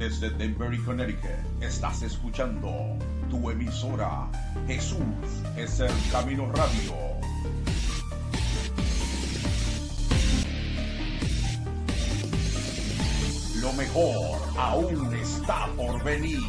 desde Denver, Connecticut. Estás escuchando tu emisora Jesús es el Camino Radio. Lo mejor aún está por venir.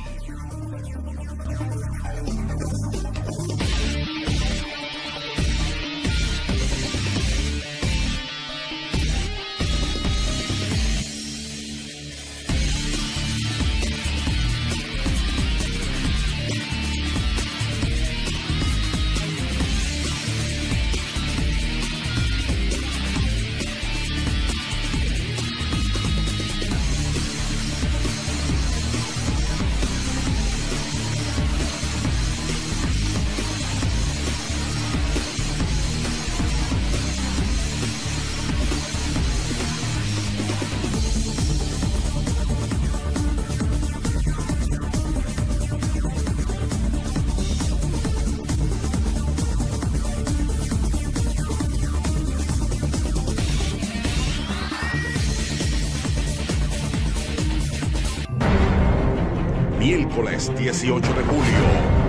Miércoles 18 de julio.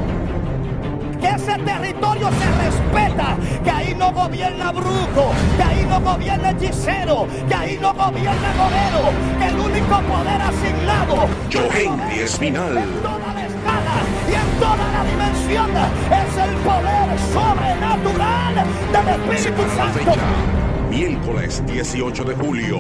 que ese territorio se respeta, que ahí no gobierna brujo, que ahí no gobierna hechicero, que ahí no gobierna gorero, que el único poder asignado Joe Henry Espinal. en toda la escala y en toda la dimensión es el poder sobrenatural del Espíritu Santo. Miércoles 18 de julio.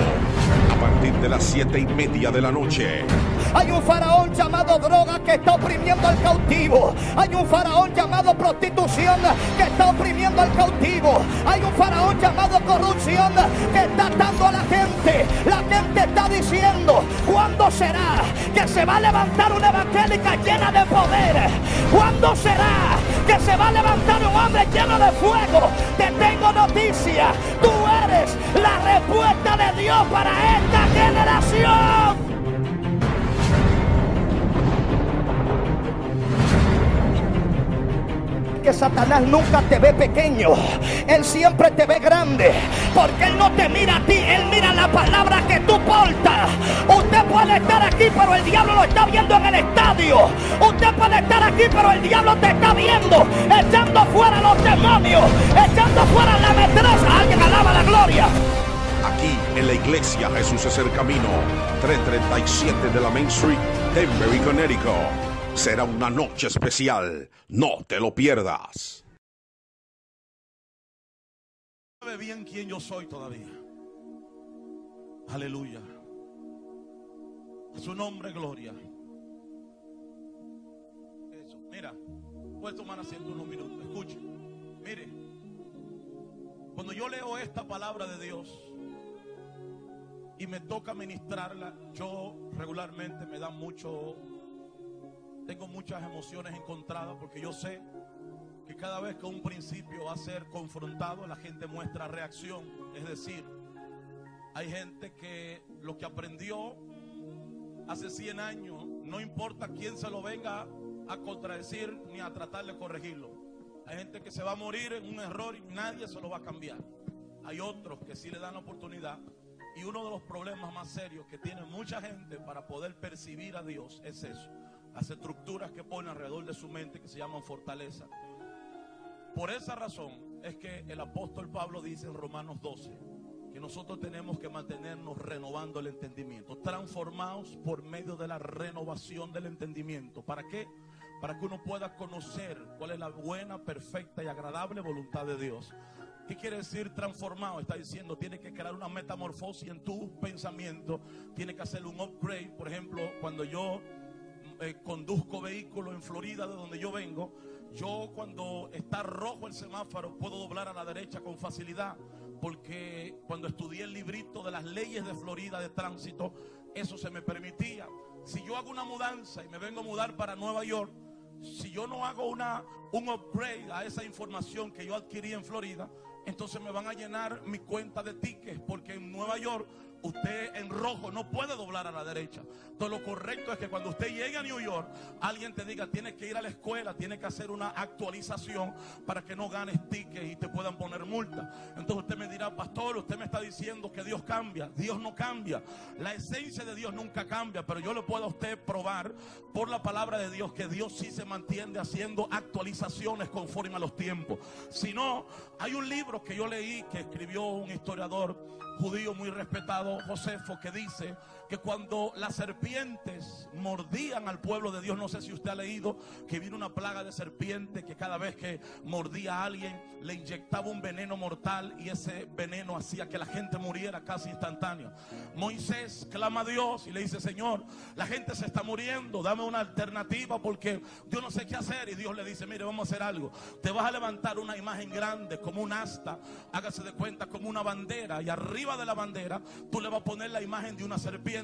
A partir de las 7 y media de la noche. Hay un faraón llamado droga que está oprimiendo al cautivo. Hay un faraón llamado prostitución que está oprimiendo al cautivo. Hay un faraón llamado corrupción que está atando a la gente. La gente está diciendo, ¿cuándo será que se va a levantar una evangélica llena de poder? ¿Cuándo será que se va a levantar un hombre lleno de fuego? Te tengo noticia. Tú eres la respuesta de Dios para esta generación. Satanás nunca te ve pequeño, Él siempre te ve grande, porque Él no te mira a ti, Él mira la palabra que tú portas. Usted puede estar aquí, pero el diablo lo está viendo en el estadio. Usted puede estar aquí, pero el diablo te está viendo, echando fuera los demonios, echando fuera la metralla. Alguien alaba la gloria. Aquí en la iglesia Jesús es el camino. 337 de la Main Street, Denver, Connecticut. Será una noche especial. No te lo pierdas. sabe bien quién yo soy todavía. Aleluya. Su nombre, gloria. Eso, mira, puedes tomar asiento unos minutos. Escuche, mire, cuando yo leo esta palabra de Dios y me toca ministrarla, yo regularmente me da mucho, tengo muchas emociones encontradas porque yo sé que cada vez que un principio va a ser confrontado, la gente muestra reacción. Es decir, hay gente que lo que aprendió hace 100 años, no importa quién se lo venga a contradecir ni a tratar de corregirlo. Hay gente que se va a morir en un error y nadie se lo va a cambiar. Hay otros que sí le dan la oportunidad. Y uno de los problemas más serios que tiene mucha gente para poder percibir a Dios es eso. Las estructuras que pone alrededor de su mente que se llaman fortaleza. Por esa razón es que el apóstol Pablo dice en Romanos 12 que nosotros tenemos que mantenernos renovando el entendimiento, transformados por medio de la renovación del entendimiento. ¿Para qué? Para que uno pueda conocer cuál es la buena, perfecta y agradable voluntad de Dios. ¿Qué quiere decir transformado? Está diciendo, tiene que crear una metamorfosis en tu pensamiento, tiene que hacer un upgrade. Por ejemplo, cuando yo conduzco vehículos en Florida, de donde yo vengo, yo cuando está rojo el semáforo puedo doblar a la derecha con facilidad, porque cuando estudié el librito de las leyes de Florida de tránsito, eso se me permitía. Si yo hago una mudanza y me vengo a mudar para Nueva York, si yo no hago una, un upgrade a esa información que yo adquirí en Florida, entonces me van a llenar mi cuenta de tickets, porque en Nueva York usted en rojo no puede doblar a la derecha. Entonces lo correcto es que cuando usted llegue a New York, alguien te diga, tienes que ir a la escuela, tienes que hacer una actualización para que no ganes tickets y te puedan poner multa. Entonces usted me dirá, pastor, usted me está diciendo que Dios cambia. Dios no cambia. La esencia de Dios nunca cambia, pero yo le puedo a usted probar por la palabra de Dios que Dios sí se mantiene haciendo actualizaciones conforme a los tiempos. Si no, hay un libro que yo leí que escribió un historiador judío muy respetado, Josefo, que dice que cuando las serpientes mordían al pueblo de Dios, no sé si usted ha leído que vino una plaga de serpiente que cada vez que mordía a alguien le inyectaba un veneno mortal y ese veneno hacía que la gente muriera casi instantáneo. Moisés clama a Dios y le dice, Señor, la gente se está muriendo, dame una alternativa porque yo no sé qué hacer. Y Dios le dice, mire, vamos a hacer algo. Te vas a levantar una imagen grande como un asta, hágase de cuenta como una bandera y arriba de la bandera tú le vas a poner la imagen de una serpiente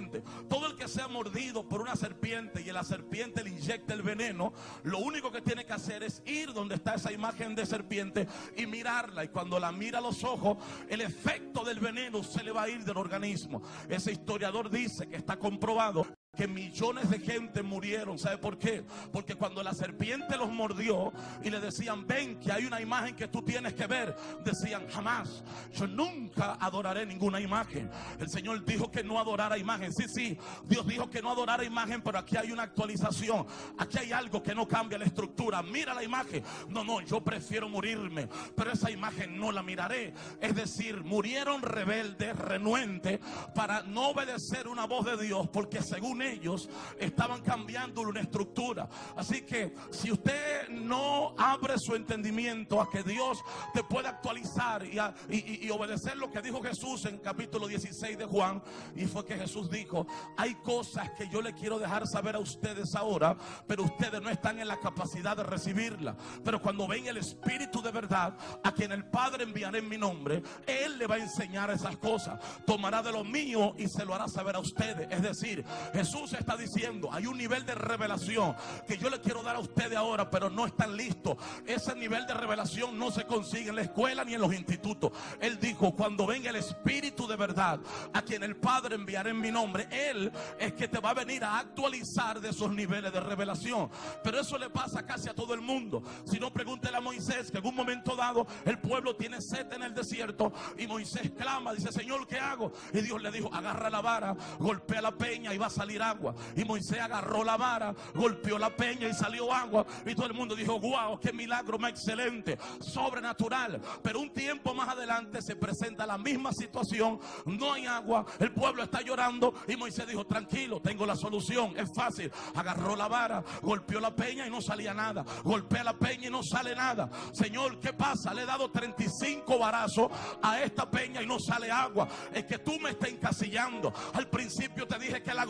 todo el que sea mordido por una serpiente y la serpiente le inyecta el veneno, lo único que tiene que hacer es ir donde está esa imagen de serpiente y mirarla. Y cuando la mira a los ojos, el efecto del veneno se le va a ir del organismo. Ese historiador dice que está comprobado que millones de gente murieron. ¿Sabe por qué? Porque cuando la serpiente los mordió y le decían, ven que hay una imagen que tú tienes que ver, decían, jamás, yo nunca adoraré ninguna imagen. El Señor dijo que no adorara imagen. Sí, sí, Dios dijo que no adorara imagen, pero aquí hay una actualización. Aquí hay algo que no cambia la estructura. Mira la imagen. No, no, yo prefiero morirme, pero esa imagen no la miraré. Es decir, murieron rebeldes, renuentes, para no obedecer una voz de Dios, porque según ellos estaban cambiando una estructura. Así que si usted no abre su entendimiento a que Dios te puede actualizar y, obedecer lo que dijo Jesús en capítulo 16 de Juan, y fue que Jesús dijo, hay cosas que yo le quiero dejar saber a ustedes ahora, pero ustedes no están en la capacidad de recibirla. Pero cuando ven el Espíritu de verdad, a quien el Padre enviará en mi nombre, Él le va a enseñar esas cosas. Tomará de lo mío y se lo hará saber a ustedes. Es decir, Jesús Jesús está diciendo, hay un nivel de revelación que yo le quiero dar a ustedes ahora, pero no están listos. Ese nivel de revelación no se consigue en la escuela ni en los institutos. Él dijo, cuando venga el Espíritu de verdad, a quien el Padre enviará en mi nombre, Él es que te va a venir a actualizar de esos niveles de revelación. Pero eso le pasa casi a todo el mundo. Si no, pregúntele a Moisés que en un momento dado el pueblo tiene sed en el desierto y Moisés clama, dice, Señor, ¿qué hago? Y Dios le dijo, agarra la vara, golpea la peña y va a salir agua. Y Moisés agarró la vara, golpeó la peña y salió agua. Y todo el mundo dijo, wow, qué milagro más excelente, sobrenatural. Pero un tiempo más adelante se presenta la misma situación. No hay agua, el pueblo está llorando. Y Moisés dijo, tranquilo, tengo la solución, es fácil. Agarró la vara, golpeó la peña y no salía nada. Golpea la peña y no sale nada. Señor, ¿qué pasa? Le he dado 35 varazos a esta peña y no sale agua. Es que tú me estás encasillando. Al principio te dije que la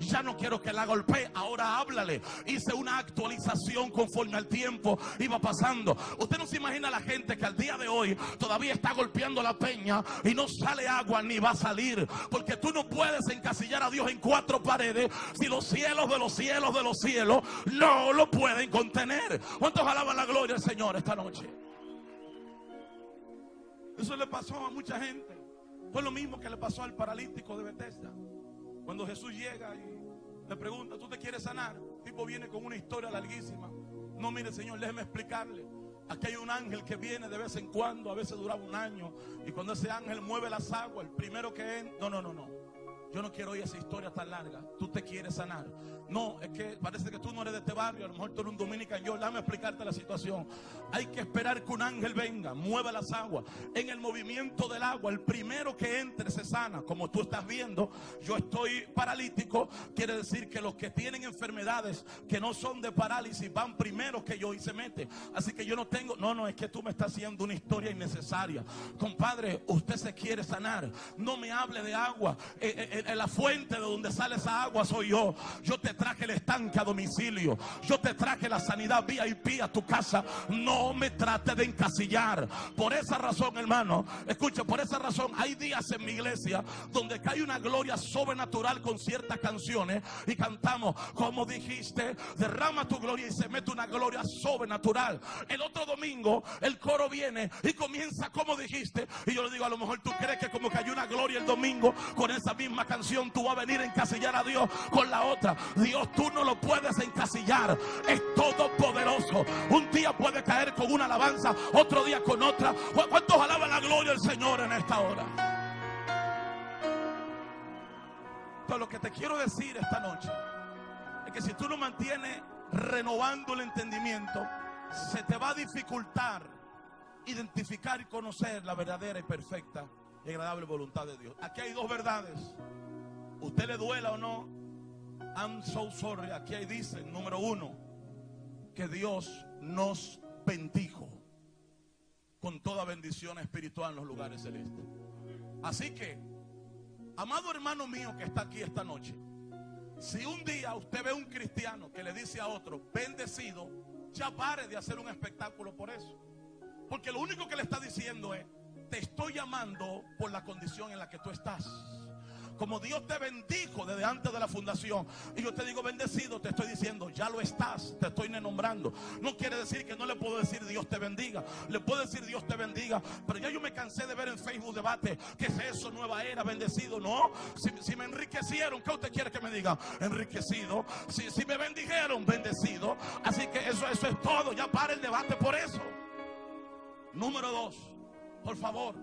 ya no quiero que la golpee, ahora háblale. Hice una actualización conforme al tiempo iba pasando. Usted no se imagina la gente que al día de hoy todavía está golpeando la peña y no sale agua ni va a salir. Porque tú no puedes encasillar a Dios en cuatro paredes si los cielos de los cielos de los cielos no lo pueden contener. ¿Cuántos alaban la gloria al Señor esta noche? Eso le pasó a mucha gente. Fue lo mismo que le pasó al paralítico de Bethesda. Cuando Jesús llega y le pregunta, ¿tú te quieres sanar? El tipo viene con una historia larguísima. No, mire, Señor, déjeme explicarle. Aquí hay un ángel que viene de vez en cuando, a veces duraba un año. Y cuando ese ángel mueve las aguas, el primero que entra. No, no, no, no. Yo no quiero oír esa historia tan larga. Tú te quieres sanar. No, es que parece que tú no eres de este barrio. A lo mejor tú eres un dominicano. Yo, déjame explicarte la situación. Hay que esperar que un ángel venga, mueva las aguas. En el movimiento del agua, el primero que entre se sana. Como tú estás viendo, yo estoy paralítico. Quiere decir que los que tienen enfermedades que no son de parálisis van primero que yo y se mete. Así que yo no tengo. No, no, es que tú me estás haciendo una historia innecesaria. Compadre, usted se quiere sanar. No me hable de agua. Eh, eh, en la fuente de donde sale esa agua soy yo. Yo te traje el estanque a domicilio. Yo te traje la sanidad VIP a tu casa. No me trate de encasillar. Por esa razón, hermano, escucha, por esa razón hay días en mi iglesia donde cae una gloria sobrenatural con ciertas canciones y cantamos, como dijiste, derrama tu gloria y se mete una gloria sobrenatural. El otro domingo el coro viene y comienza como dijiste. Y yo le digo, a lo mejor tú crees que como que hay una gloria el domingo con esa misma canción, tú vas a venir a encasillar a Dios con la otra. Dios, tú no lo puedes encasillar. Es todopoderoso. Un día puede caer con una alabanza, otro día con otra. ¿Cuántos alaban la gloria del Señor en esta hora? Pero lo que te quiero decir esta noche es que si tú no mantienes renovando el entendimiento, se te va a dificultar identificar y conocer la verdadera y perfecta y agradable voluntad de Dios. Aquí hay dos verdades. Usted le duela o no, I'm so sorry. Aquí hay dice, número uno, que Dios nos bendijo con toda bendición espiritual en los lugares celestes. Así que, amado hermano mío que está aquí esta noche, si un día usted ve un cristiano que le dice a otro, bendecido, ya pare de hacer un espectáculo por eso. Porque lo único que le está diciendo es, te estoy llamando por la condición en la que tú estás. Como Dios te bendijo desde antes de la fundación. Y yo te digo bendecido, te estoy diciendo, ya lo estás, te estoy nombrando. No quiere decir que no le puedo decir Dios te bendiga. Le puedo decir Dios te bendiga. Pero ya yo me cansé de ver en Facebook debate, ¿qué es eso? Nueva era, bendecido. No, si, me enriquecieron, ¿qué usted quiere que me diga? Enriquecido. Si, si me bendijeron, bendecido. Así que eso, eso es todo. Ya para el debate por eso. Número dos, por favor,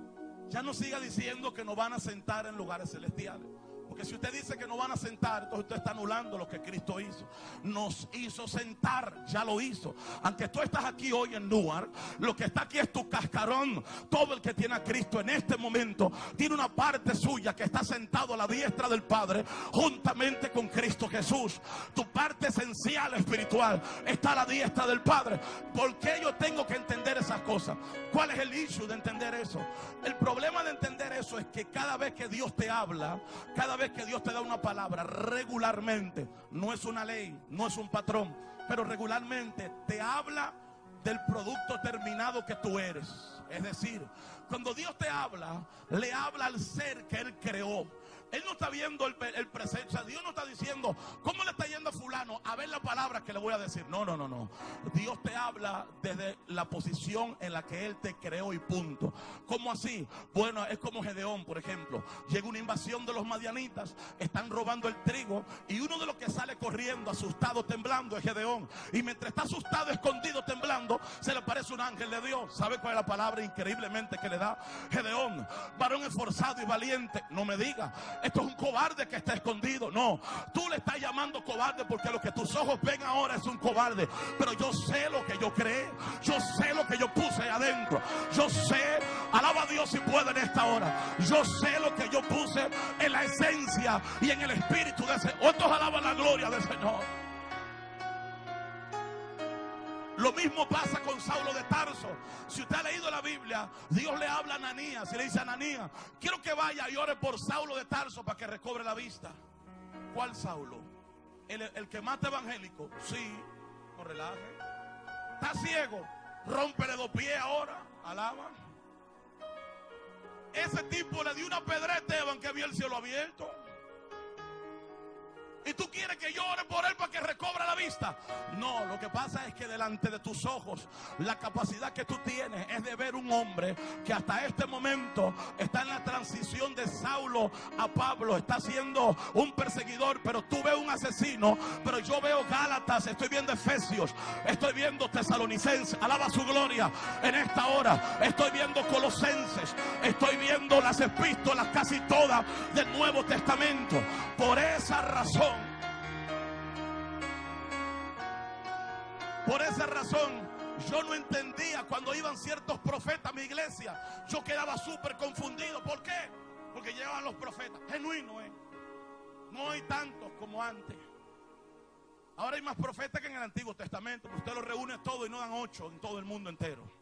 ya no siga diciendo que nos van a sentar en lugares celestiales. Porque si usted dice que no van a sentar, entonces usted está anulando lo que Cristo hizo. Nos hizo sentar, ya lo hizo. Aunque tú estás aquí hoy en Newark, lo que está aquí es tu cascarón. Todo el que tiene a Cristo en este momento tiene una parte suya que está sentado a la diestra del Padre juntamente con Cristo Jesús. Tu parte esencial espiritual está a la diestra del Padre. ¿Por qué yo tengo que entender esas cosas? ¿Cuál es el issue de entender eso? El problema de entender eso es que cada vez que Dios te habla, cada vez que Dios te da una palabra regularmente, no es una ley, no es un patrón, pero regularmente te habla del producto terminado que tú eres. Es decir, cuando Dios te habla, le habla al ser que Él creó. Él no está viendo el, el presente. Dios no está diciendo, ¿cómo le está yendo a fulano? A ver la palabra que le voy a decir. No, no, no, no. Dios te habla desde la posición en la que Él te creó y punto. ¿Cómo así? Bueno, es como Gedeón, por ejemplo. Llega una invasión de los madianitas, están robando el trigo y uno de los que sale corriendo, asustado, temblando, es Gedeón. Y mientras está asustado, escondido, temblando, se le aparece un ángel de Dios. ¿Sabe cuál es la palabra increíblemente que le da? Gedeón, varón esforzado y valiente. No me diga esto es un cobarde que está escondido. No, tú le estás llamando cobarde porque lo que tus ojos ven ahora es un cobarde. Pero yo sé lo que yo creé. Yo sé lo que yo puse adentro. Yo sé, alaba a Dios si puede en esta hora. Yo sé lo que yo puse en la esencia y en el espíritu de ese. Otros alaban la gloria del Señor. Lo mismo pasa con Saulo de Tarso. Si usted ha leído la Biblia, Dios le habla a Ananías y le dice a Ananías, quiero que vaya y ore por Saulo de Tarso para que recobre la vista. ¿Cuál Saulo? El, que mata evangélico. Sí, no relaje. Está ciego. Rómpele dos pies ahora. Alaba. Ese tipo le dio una pedra a Esteban que vio el cielo abierto. Y tú quieres que llore por él para que recobre la vista. No, lo que pasa es que delante de tus ojos, la capacidad que tú tienes es de ver un hombre que hasta este momento está en la transición de Saulo a Pablo. Está siendo un perseguidor, pero tú ves un asesino. Pero yo veo Gálatas, estoy viendo Efesios, estoy viendo Tesalonicenses. Alaba su gloria en esta hora. Estoy viendo Colosenses, estoy viendo las epístolas casi todas del Nuevo Testamento. Por esa razón por esa razón, yo no entendía cuando iban ciertos profetas a mi iglesia. Yo quedaba súper confundido. ¿Por qué? Porque llegaban los profetas. Genuino, ¿eh? No hay tantos como antes. Ahora hay más profetas que en el Antiguo Testamento. usted los reúne todo y no dan ocho en todo el mundo entero.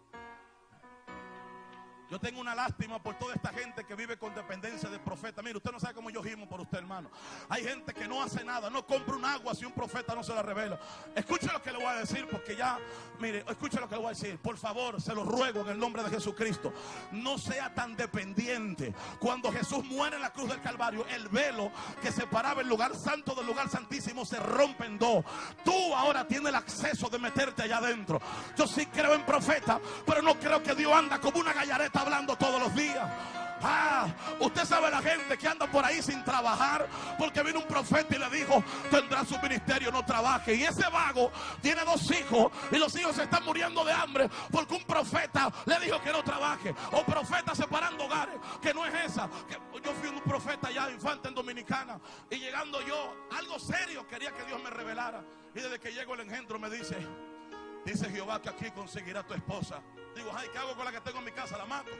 Yo tengo una lástima por toda esta gente que vive con dependencia de profeta. Mire, usted no sabe cómo yo gimo por usted, hermano. Hay gente que no hace nada, no compra un agua si un profeta no se la revela. Escuche lo que le voy a decir, porque ya, mire, escuche lo que le voy a decir. Por favor, se lo ruego en el nombre de Jesucristo. No sea tan dependiente. Cuando Jesús muere en la cruz del Calvario, el velo que separaba el lugar santo del lugar santísimo se rompe en dos. Tú ahora tienes el acceso de meterte allá adentro. Yo sí creo en profeta, pero no creo que Dios anda como una gallareta hablando todos los días. Ah, usted sabe la gente que anda por ahí sin trabajar porque vino un profeta y le dijo, tendrá su ministerio, no trabaje. Y ese vago tiene dos hijos y los hijos se están muriendo de hambre porque un profeta le dijo que no trabaje. O profeta separando hogares, que no es esa. yo fui un profeta ya infante en Dominicana y llegando yo, algo serio quería que Dios me revelara. Y desde que llego el engendro me dice, dice Jehová que aquí conseguirá tu esposa. Digo, ay, ¿qué hago con la que tengo en mi casa? La mato.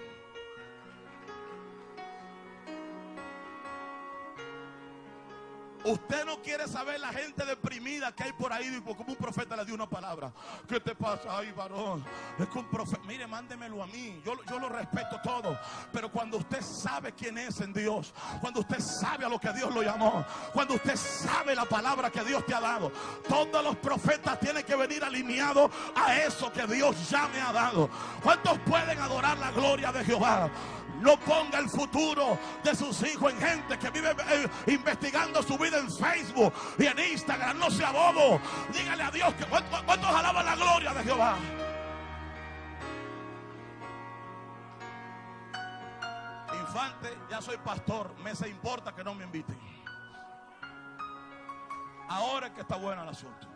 Usted no quiere saber la gente deprimida que hay por ahí, como un profeta le dio una palabra. ¿Qué te pasa? Ay, varón. Es que un profeta, mire, mándemelo a mí. Yo, yo lo respeto todo. Pero cuando usted sabe quién es en Dios, cuando usted sabe a lo que Dios lo llamó, cuando usted sabe la palabra que Dios te ha dado, todos los profetas tienen que venir alineados a eso que Dios ya me ha dado. ¿Cuántos pueden adorar la gloria de Jehová? No ponga el futuro de sus hijos en gente que vive eh, investigando su vida en Facebook y en Instagram. No sea bobo. Dígale a Dios que cuántos alaban la gloria de Jehová. Infante, ya soy pastor. Me se importa que no me inviten. Ahora es que está bueno el asunto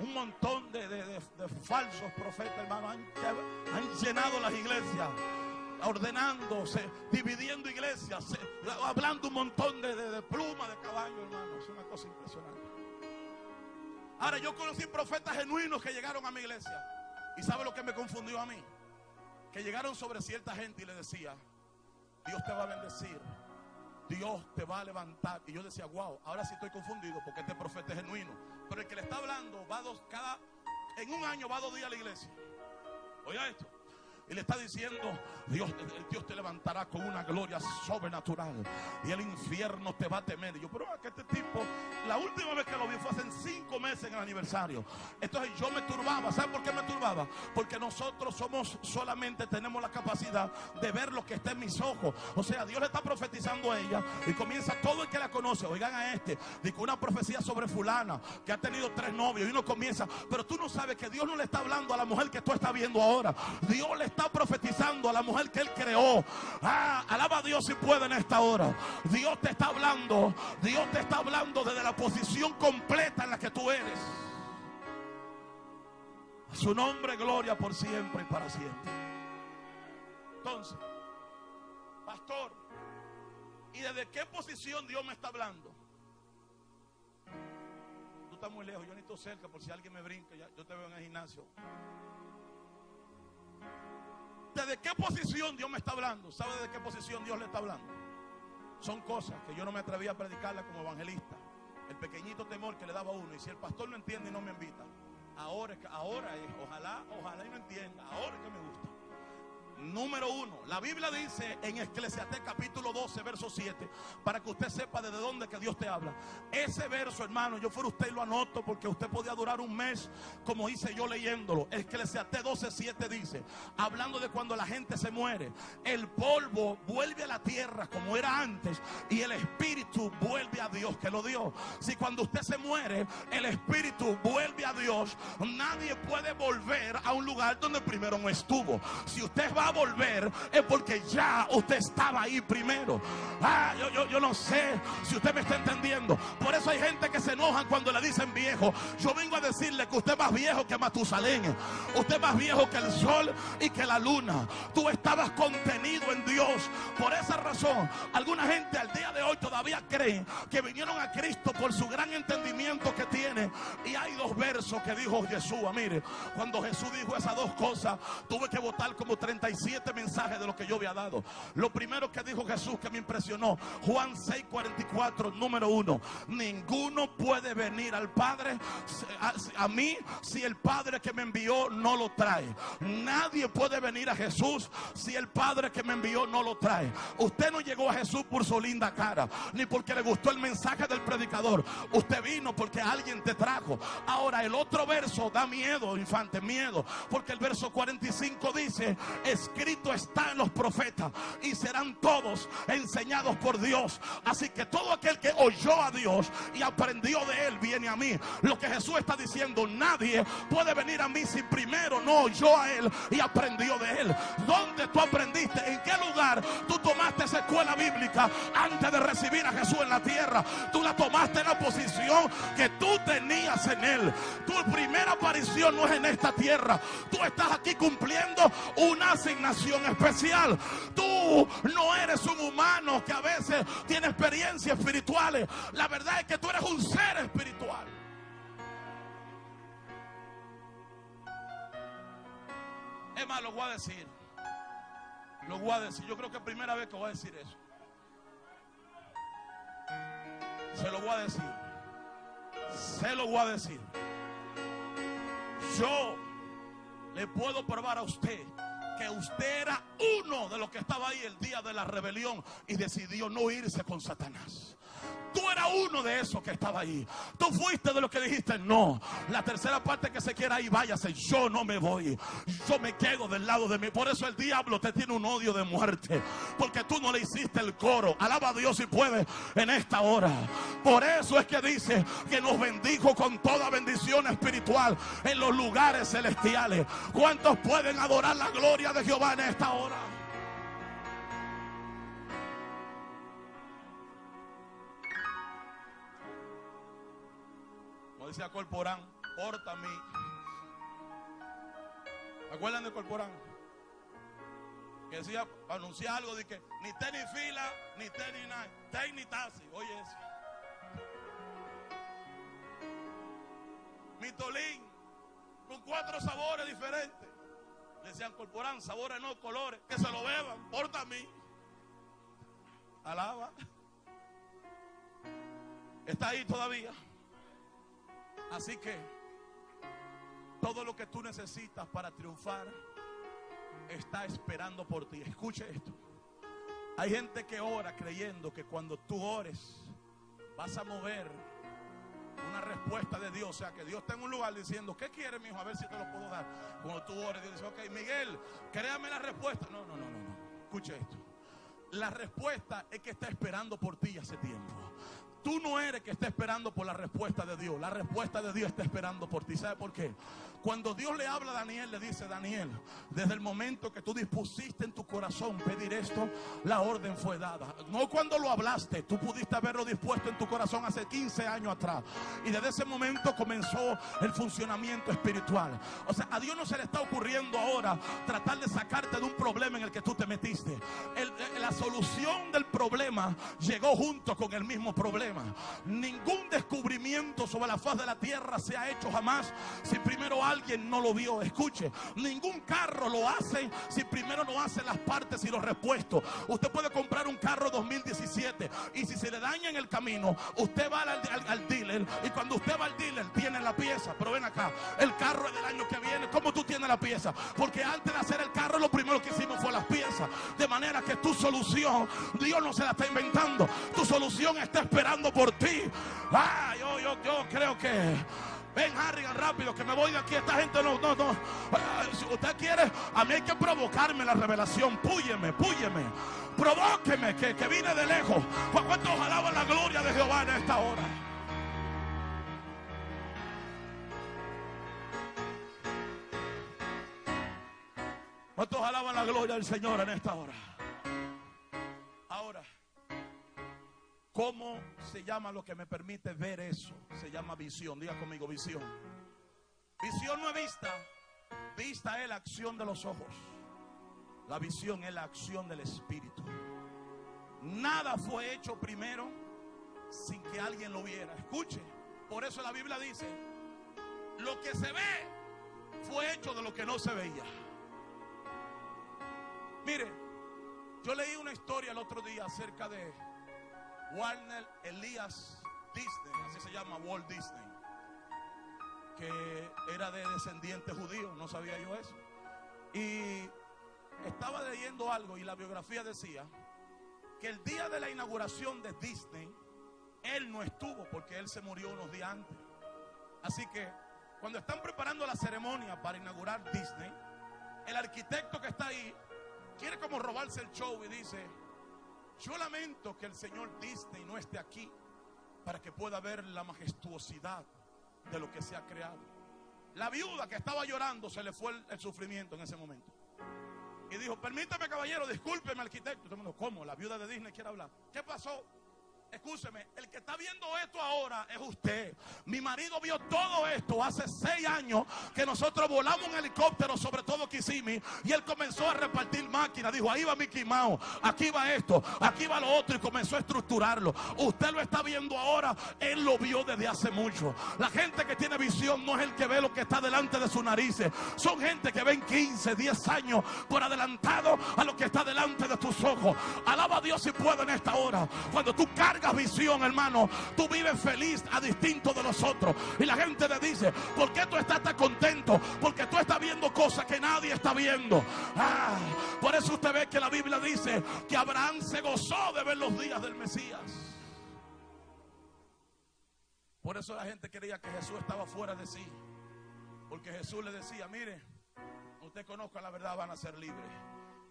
un montón de, falsos profetas, hermano, han, llenado las iglesias ordenándose, dividiendo iglesias, hablando un montón de, de, plumas de caballo, hermano. Es una cosa impresionante. Ahora, yo conocí profetas genuinos que llegaron a mi iglesia. ¿Y sabe lo que me confundió a mí? Que llegaron sobre cierta gente y le decía, Dios te va a bendecir. Dios te va a levantar. Y yo decía, wow, ahora sí estoy confundido porque este profeta es genuino. Pero el que le está hablando va dos, cada, en un año va dos días a la iglesia. Oiga esto. Y le está diciendo, Dios, Dios te levantará con una gloria sobrenatural. Y el infierno te va a temer. Y yo, pero que este tipo, la última vez que lo vi fue hace cinco meses en el aniversario. Entonces yo me turbaba. ¿Saben por qué me turbaba? Porque nosotros somos, solamente tenemos la capacidad de ver lo que está en mis ojos. O sea, Dios le está profetizando a ella. Y comienza todo el que la conoce. Oigan a este. Dice una profecía sobre fulana que ha tenido tres novios. Y uno comienza. Pero tú no sabes que Dios no le está hablando a la mujer que tú estás viendo ahora. Dios le está profetizando a la mujer que él creó. Ah, alaba a Dios si puede en esta hora. Dios te está hablando. Dios te está hablando desde la posición completa en la que tú eres. su nombre, gloria por siempre y para siempre. Entonces, pastor, ¿y desde qué posición Dios me está hablando? Tú estás muy lejos, yo ni estoy cerca por si alguien me brinca, yo te veo en el gimnasio. ¿De qué posición Dios me está hablando? ¿Sabe de qué posición Dios le está hablando? Son cosas que yo no me atreví a predicarle como evangelista. El pequeñito temor que le daba a uno. Y si el pastor no entiende y no me invita, ahora, ahora es, ojalá, ojalá y no entienda. Ahora es que me gusta. Número uno, la Biblia dice en Eclesiastés capítulo 12, verso 7, para que usted sepa desde dónde que Dios te habla. Ese verso, hermano, yo fuera usted y lo anoto porque usted podía durar un mes como hice yo leyéndolo. Eclesiastés 12, 7 dice, hablando de cuando la gente se muere, el polvo vuelve a la tierra como era antes y el espíritu vuelve a Dios que lo dio. Si cuando usted se muere, el espíritu vuelve a Dios, nadie puede volver a un lugar donde primero no estuvo. Si usted va volver es porque ya usted estaba ahí primero. Ah, yo, yo, yo no sé si usted me está entendiendo. Por eso hay gente que se enoja cuando le dicen viejo. Yo vengo a decirle que usted es más viejo que Matusalén. Usted es más viejo que el sol y que la luna. Tú estabas contenido en Dios. Por esa razón, alguna gente al día de hoy todavía cree que vinieron a Cristo por su gran entendimiento que tiene. Y hay dos versos que dijo Jesús. Mire, cuando Jesús dijo esas dos cosas, tuve que votar como 35 siete mensajes de lo que yo había dado. Lo primero que dijo Jesús que me impresionó, Juan 6:44, número uno, ninguno puede venir al Padre a, mí si el Padre que me envió no lo trae. Nadie puede venir a Jesús si el Padre que me envió no lo trae. Usted no llegó a Jesús por su linda cara, ni porque le gustó el mensaje del predicador. Usted vino porque alguien te trajo. Ahora el otro verso da miedo, infante, miedo. Porque el verso 45 dice, escrito está en los profetas y serán todos enseñados por Dios. Así que todo aquel que oyó a Dios y aprendió de él viene a mí. Lo que Jesús está diciendo, nadie puede venir a mí si primero no oyó a él y aprendió de él. ¿Dónde tú aprendiste? ¿En qué lugar tú tomaste esa escuela bíblica antes de recibir a Jesús en la tierra? Tú la tomaste en la posición que tú tenías en él. Tu primera aparición no es en esta tierra. Tú estás aquí cumpliendo una asignación especial. Tú no eres un humano que a veces tiene experiencias espirituales. La verdad es que tú eres un ser espiritual. Es más, lo voy a decir. Lo voy a decir. Yo creo que es primera vez que voy a decir eso. Se lo voy a decir. Se lo voy a decir. Yo le puedo probar a usted que usted era uno de los que estaba ahí el día de la rebelión y decidió no irse con Satanás. Tú eras uno de esos que estaba ahí. Tú fuiste de los que dijiste, no. La tercera parte que se quiera ahí, váyase. Yo no me voy. Yo me quedo del lado de mí. Por eso el diablo te tiene un odio de muerte. Porque tú no le hiciste el coro. Alaba a Dios si puede en esta hora. Por eso es que dice que nos bendijo con toda bendición espiritual en los lugares celestiales. ¿Cuántos pueden adorar la gloria de Jehová en esta hora? Decía Corporán, porta mí. ¿Me acuerdan de Corporán? Que decía, anunciar algo de que ni tenis fila, ni tenis nada, ten ni taxi. Oye eso. Mitolín, con cuatro sabores diferentes. Le decían Corporán, sabores no, colores, que se lo beban, porta a mí. Alaba. Está ahí todavía. Así que todo lo que tú necesitas para triunfar está esperando por ti. Escuche esto. Hay gente que ora creyendo que cuando tú ores vas a mover una respuesta de Dios. O sea, que Dios está en un lugar diciendo, ¿qué quiere, mi hijo? A ver si te lo puedo dar. Cuando tú ores, Dios dice, ok, Miguel, créame la respuesta. No, no, no, no, no. Escuche esto. La respuesta es que está esperando por ti hace tiempo. Tú no eres que está esperando por la respuesta de Dios. La respuesta de Dios está esperando por ti. ¿Sabe por qué? Cuando Dios le habla a Daniel, le dice, Daniel, desde el momento que tú dispusiste en tu corazón pedir esto, la orden fue dada. No cuando lo hablaste, tú pudiste haberlo dispuesto en tu corazón hace 15 años atrás. Y desde ese momento comenzó el funcionamiento espiritual. O sea, a Dios no se le está ocurriendo ahora tratar de sacarte de un problema en el que tú te metiste. la solución del problema llegó junto con el mismo problema. Ningún descubrimiento sobre la faz de la tierra se ha hecho jamás si primero alguien no lo vio. Escuche, ningún carro lo hace si primero no hace las partes y los repuestos. Usted puede comprar un carro 2017 y si se le daña en el camino, usted va al, dealer y cuando usted va al dealer tiene la pieza. Pero ven acá, el carro es del año que viene. ¿Cómo tú tienes la pieza? Porque antes de hacer el carro, lo primero que hicimos fue las piezas. De manera que tu solución, Dios no se la está inventando. Tu solución está esperando por ti. Ah, yo, yo, yo creo que. Ven, Harrigan, rápido, que me voy de aquí. Esta gente no, no, no. Si usted quiere, a mí hay que provocarme la revelación. Púyeme, púyeme. Provóqueme, que, que vine de lejos. ¿Cuántos alaban la gloria de Jehová en esta hora? ¿Cuántos alaban la gloria del Señor en esta hora? Ahora. ¿Cómo se llama lo que me permite ver eso? Se llama visión. Diga conmigo, visión. Visión no es vista. Vista es la acción de los ojos. La visión es la acción del espíritu. Nada fue hecho primero sin que alguien lo viera. Escuche. Por eso la Biblia dice, lo que se ve fue hecho de lo que no se veía. Mire, yo leí una historia el otro día acerca de Warner Elias Disney, así se llama Walt Disney, que era de descendientes judíos, no sabía yo eso. Y estaba leyendo algo y la biografía decía que el día de la inauguración de Disney, él no estuvo porque él se murió unos días antes. Así que cuando están preparando la ceremonia para inaugurar Disney, el arquitecto que está ahí quiere como robarse el show y dice, yo lamento que el señor Disney no esté aquí para que pueda ver la majestuosidad de lo que se ha creado. La viuda que estaba llorando se le fue el, sufrimiento en ese momento. Y dijo, permítame caballero, discúlpeme arquitecto. Todo el ¿cómo? La viuda de Disney quiere hablar. ¿Qué pasó? Escúcheme, el que está viendo esto ahora es usted. Mi marido vio todo esto hace seis años que nosotros volamos un helicóptero sobre todo Kissimmee y él comenzó a repartir máquinas. Dijo, ahí va Mickey Mouse, aquí va esto, aquí va lo otro y comenzó a estructurarlo. Usted lo está viendo ahora, él lo vio desde hace mucho. La gente que tiene visión no es el que ve lo que está delante de sus narices. Son gente que ven 15, 10 años por adelantado a lo que está delante de tus ojos. Alaba a Dios si puede en esta hora. Cuando tú cargas visión, hermano, tú vives feliz a distinto de los otros. Y la gente le dice, ¿por qué tú estás tan contento? Porque tú estás viendo cosas que nadie está viendo. Ah, por eso usted ve que la Biblia dice que Abraham se gozó de ver los días del Mesías. Por eso la gente creía que Jesús estaba fuera de sí. Porque Jesús le decía, mire, usted conozca la verdad, van a ser libres.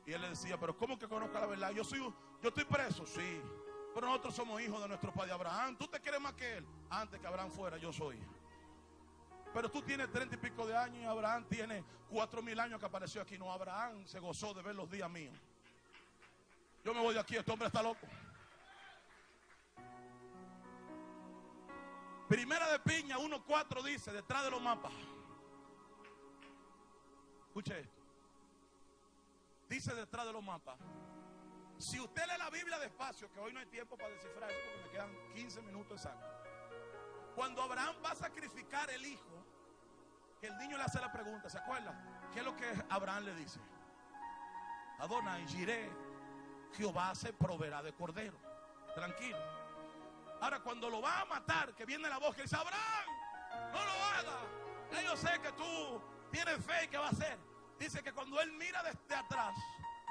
Y él le decía, pero ¿cómo que conozca la verdad? Yo soy, yo estoy preso, sí. Pero nosotros somos hijos de nuestro padre Abraham. Tú te quieres más que él. Antes que Abraham fuera, yo soy. Pero tú tienes treinta y pico de años y Abraham tiene cuatro mil años que apareció aquí. No, Abraham se gozó de ver los días míos. Yo me voy de aquí, este hombre está loco. Primera de Piña 1.4 dice, detrás de los mapas. Escuche esto. Dice detrás de los mapas. Si usted lee la Biblia despacio, que hoy no hay tiempo para descifrar eso porque me quedan 15 minutos exactos. Cuando Abraham va a sacrificar el hijo, el niño le hace la pregunta, ¿se acuerda? ¿Qué es lo que Abraham le dice? Adonai, giré, Jehová se proveerá de cordero. Tranquilo. Ahora, cuando lo va a matar, que viene la voz que dice, Abraham, no lo haga. yo sé que tú tienes fe y que va a hacer. Dice que cuando él mira desde atrás,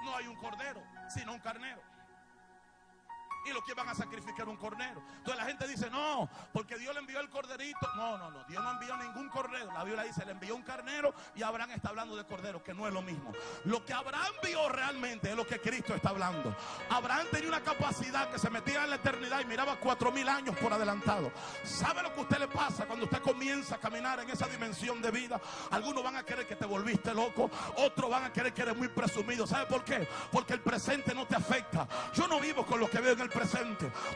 no hay un cordero, sino un carnero lo que van a sacrificar un cordero. Entonces la gente dice, no, porque Dios le envió el corderito. No, no, no, Dios no envió ningún cordero. La Biblia dice, le envió un carnero y Abraham está hablando de cordero, que no es lo mismo. Lo que Abraham vio realmente es lo que Cristo está hablando. Abraham tenía una capacidad que se metía en la eternidad y miraba cuatro mil años por adelantado. ¿Sabe lo que a usted le pasa cuando usted comienza a caminar en esa dimensión de vida? Algunos van a querer que te volviste loco, otros van a querer que eres muy presumido. ¿Sabe por qué? Porque el presente no te afecta. Yo no vivo con lo que veo en el presente.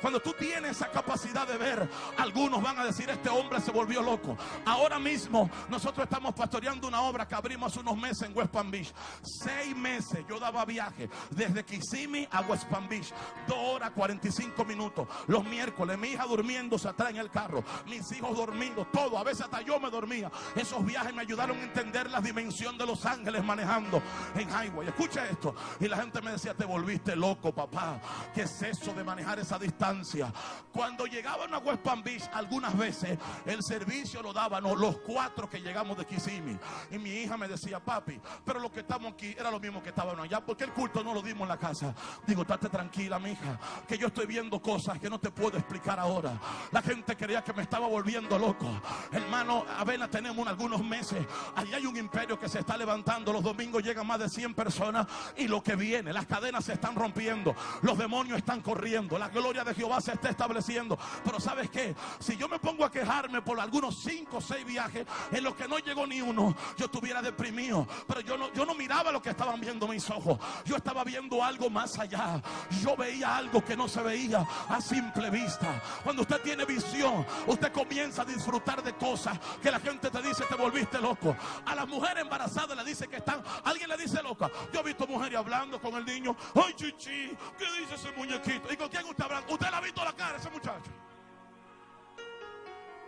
Cuando tú tienes esa capacidad de ver, algunos van a decir, este hombre se volvió loco. Ahora mismo nosotros estamos pastoreando una obra que abrimos unos meses en West Palm Beach. Seis meses yo daba viaje desde Kissimmee a West Palm Beach. Dos horas 45 minutos. Los miércoles, mi hija durmiendo se atrae en el carro. Mis hijos dormidos, todo. A veces hasta yo me dormía. Esos viajes me ayudaron a entender la dimensión de los ángeles manejando en highway. Escucha esto. Y la gente me decía, te volviste loco, papá. ¿Qué es eso de manejar esa distancia. Cuando llegaban a West Palm Beach, algunas veces el servicio lo daban los cuatro que llegamos de Kissimmee. Y mi hija me decía, papi, pero los que estamos aquí era lo mismo que estaban allá, porque el culto no lo dimos en la casa. Digo, estate tranquila, mi hija, que yo estoy viendo cosas que no te puedo explicar ahora. La gente creía que me estaba volviendo loco. Hermano, apenas tenemos algunos meses. Allí hay un imperio que se está levantando. Los domingos llegan más de 100 personas y lo que viene, las cadenas se están rompiendo, los demonios están corriendo la gloria de Jehová se está estableciendo. Pero ¿sabes qué? Si yo me pongo a quejarme por algunos cinco o seis viajes en los que no llegó ni uno, yo estuviera deprimido. Pero yo no, yo no miraba lo que estaban viendo mis ojos. Yo estaba viendo algo más allá. Yo veía algo que no se veía a simple vista. Cuando usted tiene visión, usted comienza a disfrutar de cosas que la gente te dice te volviste loco. A las mujeres embarazadas le dice que están, alguien le dice loca. Yo he visto mujeres hablando con el niño. Ay, chichi, ¿qué dice ese muñequito? ¿Y con quién usted habla? Usted le ha visto la cara ese muchacho.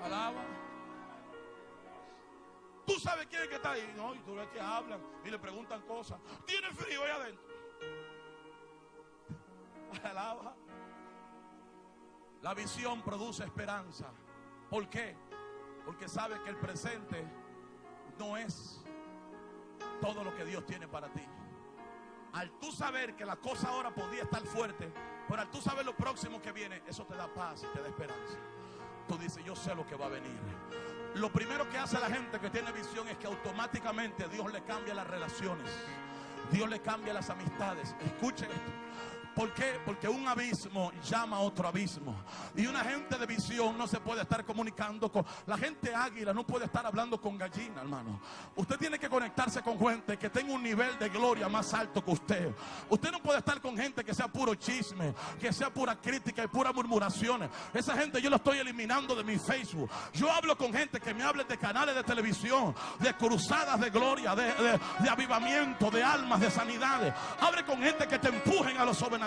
Alaba. Tú sabes quién es que está ahí, ¿no? Y tú ves que hablan y le preguntan cosas. ¿Tiene frío ahí adentro? Alaba. La visión produce esperanza. ¿Por qué? Porque sabe que el presente no es todo lo que Dios tiene para ti. Al tú saber que la cosa ahora podía estar fuerte, pero al tú saber lo próximo que viene, eso te da paz y te da esperanza. Tú dices, yo sé lo que va a venir. Lo primero que hace la gente que tiene visión es que automáticamente Dios le cambia las relaciones. Dios le cambia las amistades. Escuchen esto. ¿Por qué? Porque un abismo llama a otro abismo. Y una gente de visión no se puede estar comunicando con... La gente águila no puede estar hablando con gallina, hermano. Usted tiene que conectarse con gente que tenga un nivel de gloria más alto que usted. Usted no puede estar con gente que sea puro chisme, que sea pura crítica y pura murmuraciones. Esa gente yo la estoy eliminando de mi Facebook. Yo hablo con gente que me hable de canales de televisión, de cruzadas de gloria, de, de- avivamiento, de almas, de sanidades. Hable con gente que te empujen a lo sobrenatural.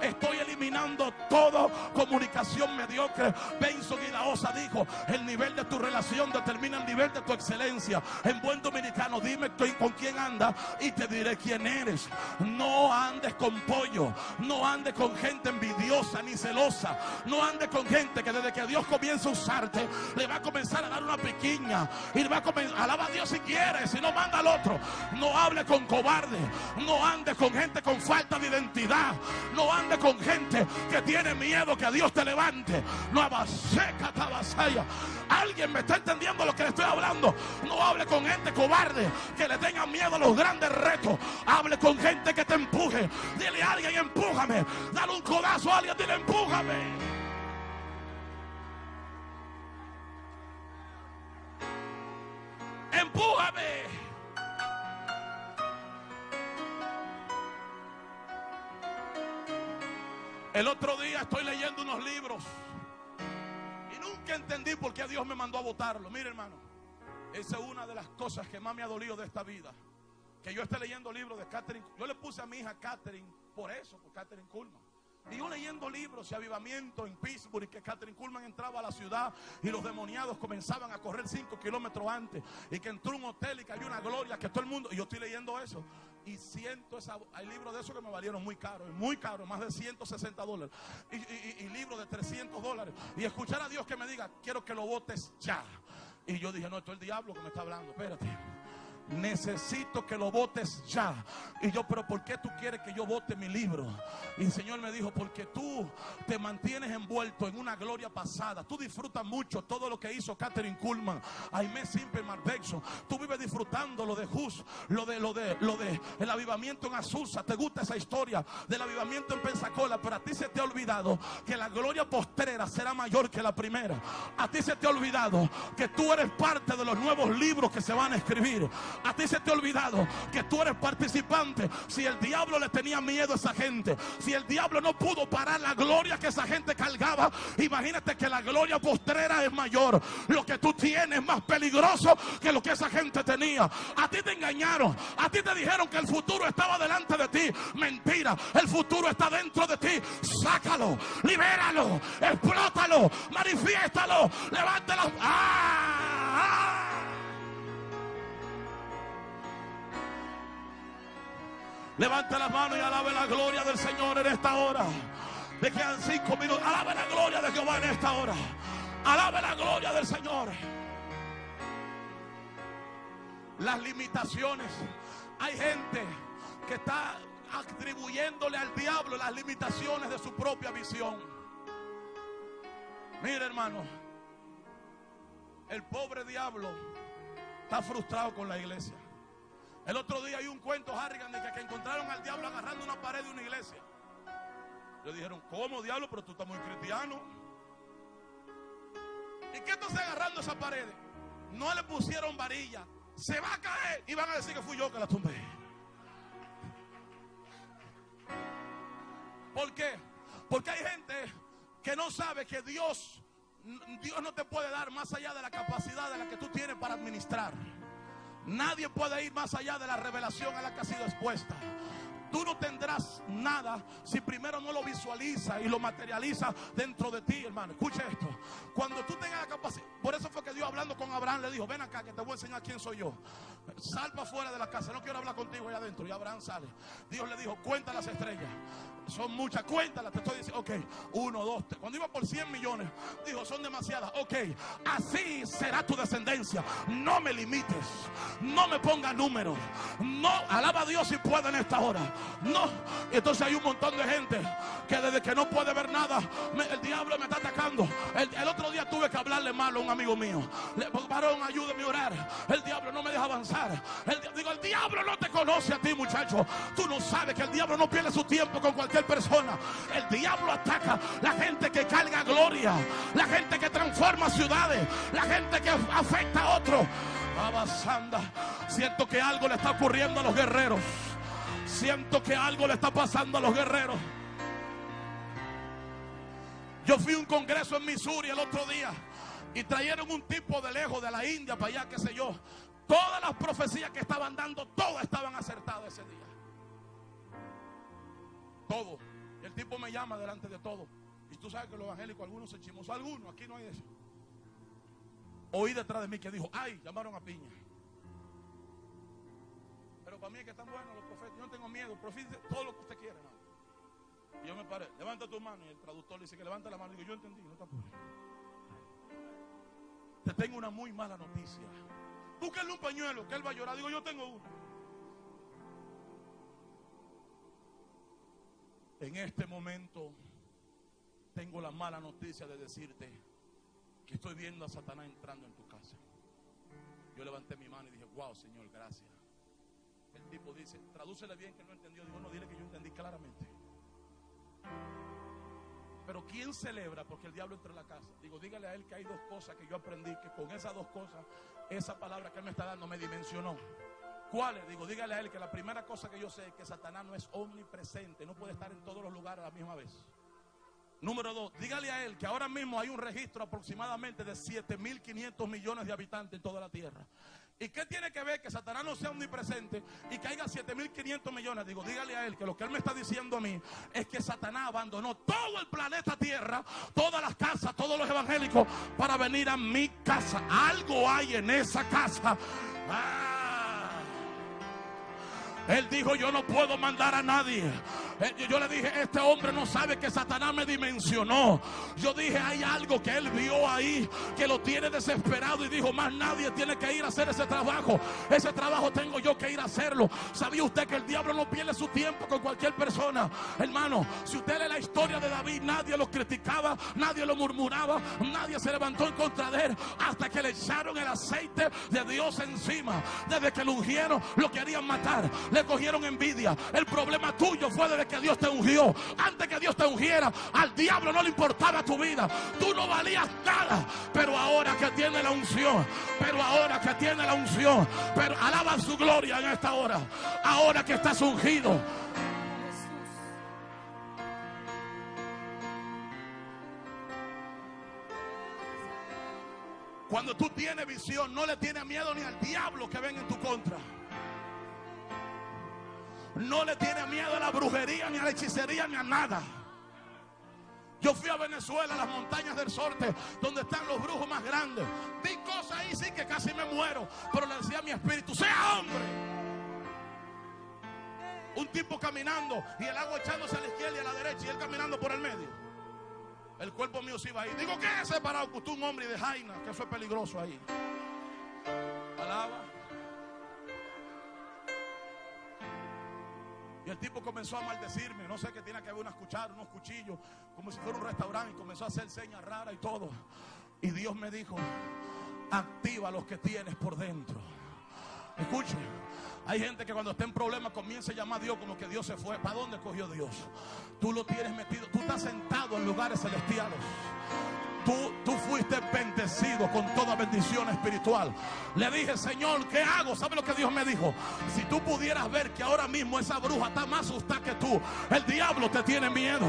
Estoy eliminando toda comunicación mediocre. Benzo Guidaosa dijo, el nivel de tu relación determina el nivel de tu excelencia. En buen dominicano, dime con quién andas y te diré quién eres. No andes con pollo, no andes con gente envidiosa ni celosa. No andes con gente que desde que Dios comienza a usarte, le va a comenzar a dar una piquiña y le va a comenzar, alaba a Dios si quieres, si no manda al otro. No hable con cobarde, no andes con gente con falta de identidad. No ande con gente que tiene miedo que Dios te levante. No abaseca tabasaya. Alguien me está entendiendo lo que le estoy hablando. No hable con gente cobarde que le tenga miedo a los grandes retos. Hable con gente que te empuje. Dile a alguien, empújame. Dale un codazo a alguien, dile, empújame. Empújame. El otro día estoy leyendo unos libros y nunca entendí por qué Dios me mandó a votarlo. Mire, hermano, esa es una de las cosas que más me ha dolido de esta vida. Que yo esté leyendo libros de Catherine. Yo le puse a mi hija Catherine por eso, por Catherine Kuhlman. Y yo leyendo libros y avivamiento en Pittsburgh, que Catherine Kuhlman entraba a la ciudad y los demoniados comenzaban a correr cinco kilómetros antes. Y que entró un hotel y cayó una gloria, que todo el mundo. Y yo estoy leyendo eso. Y siento esa. Hay libros de esos que me valieron muy caros, muy caros, más de 160 dólares. Y, y- y libros de 300 dólares. Y escuchar a Dios que me diga, quiero que lo votes ya. Y yo dije, no, esto es el diablo que me está hablando, espérate. Necesito que lo votes ya. Y yo, pero ¿por qué tú quieres que yo vote mi libro? Y el Señor me dijo, porque tú te mantienes envuelto en una gloria pasada. Tú disfrutas mucho todo lo que hizo Catherine Kuhlman, Aimé Simple, Mark Dixon. Tú vives disfrutando lo de Hus, lo de lo de lo de el avivamiento en Azusa. Te gusta esa historia del avivamiento en Pensacola, pero a ti se te ha olvidado que la gloria postrera será mayor que la primera. A ti se te ha olvidado que tú eres parte de los nuevos libros que se van a escribir. A ti se te ha olvidado que tú eres participante. Si el diablo le tenía miedo a esa gente, si el diablo no pudo parar la gloria que esa gente cargaba, imagínate que la gloria postrera es mayor. Lo que tú tienes es más peligroso que lo que esa gente tenía. A ti te engañaron, a ti te dijeron que el futuro estaba delante de ti. Mentira, el futuro está dentro de ti. Sácalo, libéralo, explótalo, manifiéstalo, levántalo. ¡Ah! ¡Ah! Levante las manos y alabe la gloria del Señor en esta hora. Le quedan cinco minutos. Alabe la gloria de Jehová en esta hora. Alabe la gloria del Señor. Las limitaciones. Hay gente que está atribuyéndole al diablo las limitaciones de su propia visión. Mire, hermano. El pobre diablo está frustrado con la iglesia. El otro día hay un cuento, Harrigan, de que, encontraron al diablo agarrando una pared de una iglesia. Le dijeron, ¿cómo diablo? Pero tú estás muy cristiano. ¿Y qué estás agarrando esa pared? No le pusieron varilla. Se va a caer. Y van a decir que fui yo que la tumbé. ¿Por qué? Porque hay gente que no sabe que Dios, Dios no te puede dar más allá de la capacidad de la que tú tienes para administrar. Nadie puede ir más allá de la revelación a la que ha sido expuesta. Tú no tendrás nada si primero no lo visualiza y lo materializa dentro de ti, hermano. Escucha esto. Cuando tú tengas la capacidad, por eso fue que Dios hablando con Abraham le dijo, ven acá que te voy a enseñar quién soy yo. Sal para afuera de la casa, no quiero hablar contigo allá adentro. Y Abraham sale. Dios le dijo, cuenta las estrellas. Son muchas, cuéntalas, te estoy diciendo, ok, uno, dos, tres. Cuando iba por 100 millones, dijo, son demasiadas, ok, así será tu descendencia. No me limites, no me ponga números, no, alaba a Dios si puede en esta hora. No. Y entonces hay un montón de gente que desde que no puede ver nada, el diablo me está atacando. El, otro día tuve que hablarle mal a un amigo mío. Le, varón, ayúdeme a orar. El diablo no me deja avanzar. El, di- digo, el diablo no te conoce a ti, muchacho. Tú no sabes que el diablo no pierde su tiempo con cualquier persona. El diablo ataca la gente que carga gloria, la gente que transforma ciudades, la gente que afecta a otros. Abasanda, siento que algo le está ocurriendo a los guerreros. Siento que algo le está pasando a los guerreros. Yo fui a un congreso en Missouri el otro día y trajeron un tipo de lejos de la India para allá, qué sé yo. Todas las profecías que estaban dando, todas estaban acertadas ese día. Todo. El tipo me llama delante de todo. Y tú sabes que los evangélicos, algunos se chimosos, algunos, aquí no hay eso. Oí detrás de mí que dijo, ay, llamaron a piña. Pero para mí es que están buenos los profetas. Yo no tengo miedo. Profetice todo lo que usted quiera, hermano. Y yo me paré, levanta tu mano. Y el traductor le dice que levanta la mano. Y digo, yo entendí, no te apures. Te tengo una muy mala noticia. Búsquenle un pañuelo, que él va a llorar. Digo, yo tengo uno. En este momento tengo la mala noticia de decirte que estoy viendo a Satanás entrando en tu casa. Yo levanté mi mano y dije, wow, Señor, gracias. El tipo dice, tradúcele bien que no entendió. Digo, no, dile que yo entendí claramente. Pero ¿quién celebra porque el diablo entra en la casa? Digo, dígale a él que hay dos cosas que yo aprendí, que con esas dos cosas, esa palabra que él me está dando me dimensionó. ¿Cuáles? Digo, dígale a él que la primera cosa que yo sé es que Satanás no es omnipresente, no puede estar en todos los lugares a la misma vez. Número dos, dígale a él que ahora mismo hay un registro aproximadamente de 7.500 millones de habitantes en toda la tierra. ¿Y qué tiene que ver que Satanás no sea omnipresente y haya 7.500 millones? Digo, dígale a él que lo que él me está diciendo a mí es que Satanás abandonó todo el planeta Tierra, todas las casas, todos los evangélicos, para venir a mi casa. Algo hay en esa casa. Ah. Él dijo, yo no puedo mandar a nadie. Eh, Yo le dije, este hombre no sabe que Satanás me dimensionó. Yo dije, hay algo que él vio ahí que lo tiene desesperado y dijo, más nadie tiene que ir a hacer ese trabajo. Ese trabajo tengo yo que ir a hacerlo. ¿Sabía usted que el diablo no pierde su tiempo con cualquier persona? Hermano, si usted lee la historia de David, nadie lo criticaba, nadie lo murmuraba, nadie se levantó en contra de él hasta que le echaron el aceite de Dios encima. Desde que lo ungieron, lo querían matar, le cogieron envidia. El problema tuyo fue desde que Dios te ungió. Antes que Dios te ungiera, al diablo no le importaba tu vida. Tú no valías nada. Pero ahora que tiene la unción, pero ahora que tiene la unción, pero alaba su gloria en esta hora. Ahora que estás ungido. Cuando tú tienes visión, no le tienes miedo ni al diablo que ven en tu contra. No le tienes miedo a la brujería, ni a la hechicería, ni a nada. Yo fui a Venezuela, a las montañas del Sorte, donde están los brujos más grandes. Vi cosas ahí, sí, que casi me muero. Pero le decía a mi espíritu, sea hombre. Un tipo caminando y el agua echándose a la izquierda y a la derecha y él caminando por el medio. El cuerpo mío se iba ahí. Digo, ¿qué es separado? Que usted un hombre de Jaina, que eso es peligroso ahí. Alaba. Y el tipo comenzó a maldecirme. No sé qué tiene que ver unas cucharas, unos cuchillos, como si fuera un restaurante. Y comenzó a hacer señas raras y todo. Y Dios me dijo: Activa los que tienes por dentro. Escuche, hay gente que cuando está en problemas comienza a llamar a Dios como que Dios se fue. ¿Para dónde cogió Dios? Tú lo tienes metido, tú estás sentado en lugares celestiales. Tú, tú fuiste bendecido con toda bendición espiritual. Le dije, Señor, ¿qué hago? ¿Sabe lo que Dios me dijo? Si tú pudieras ver que ahora mismo esa bruja está más asustada que tú, el diablo te tiene miedo.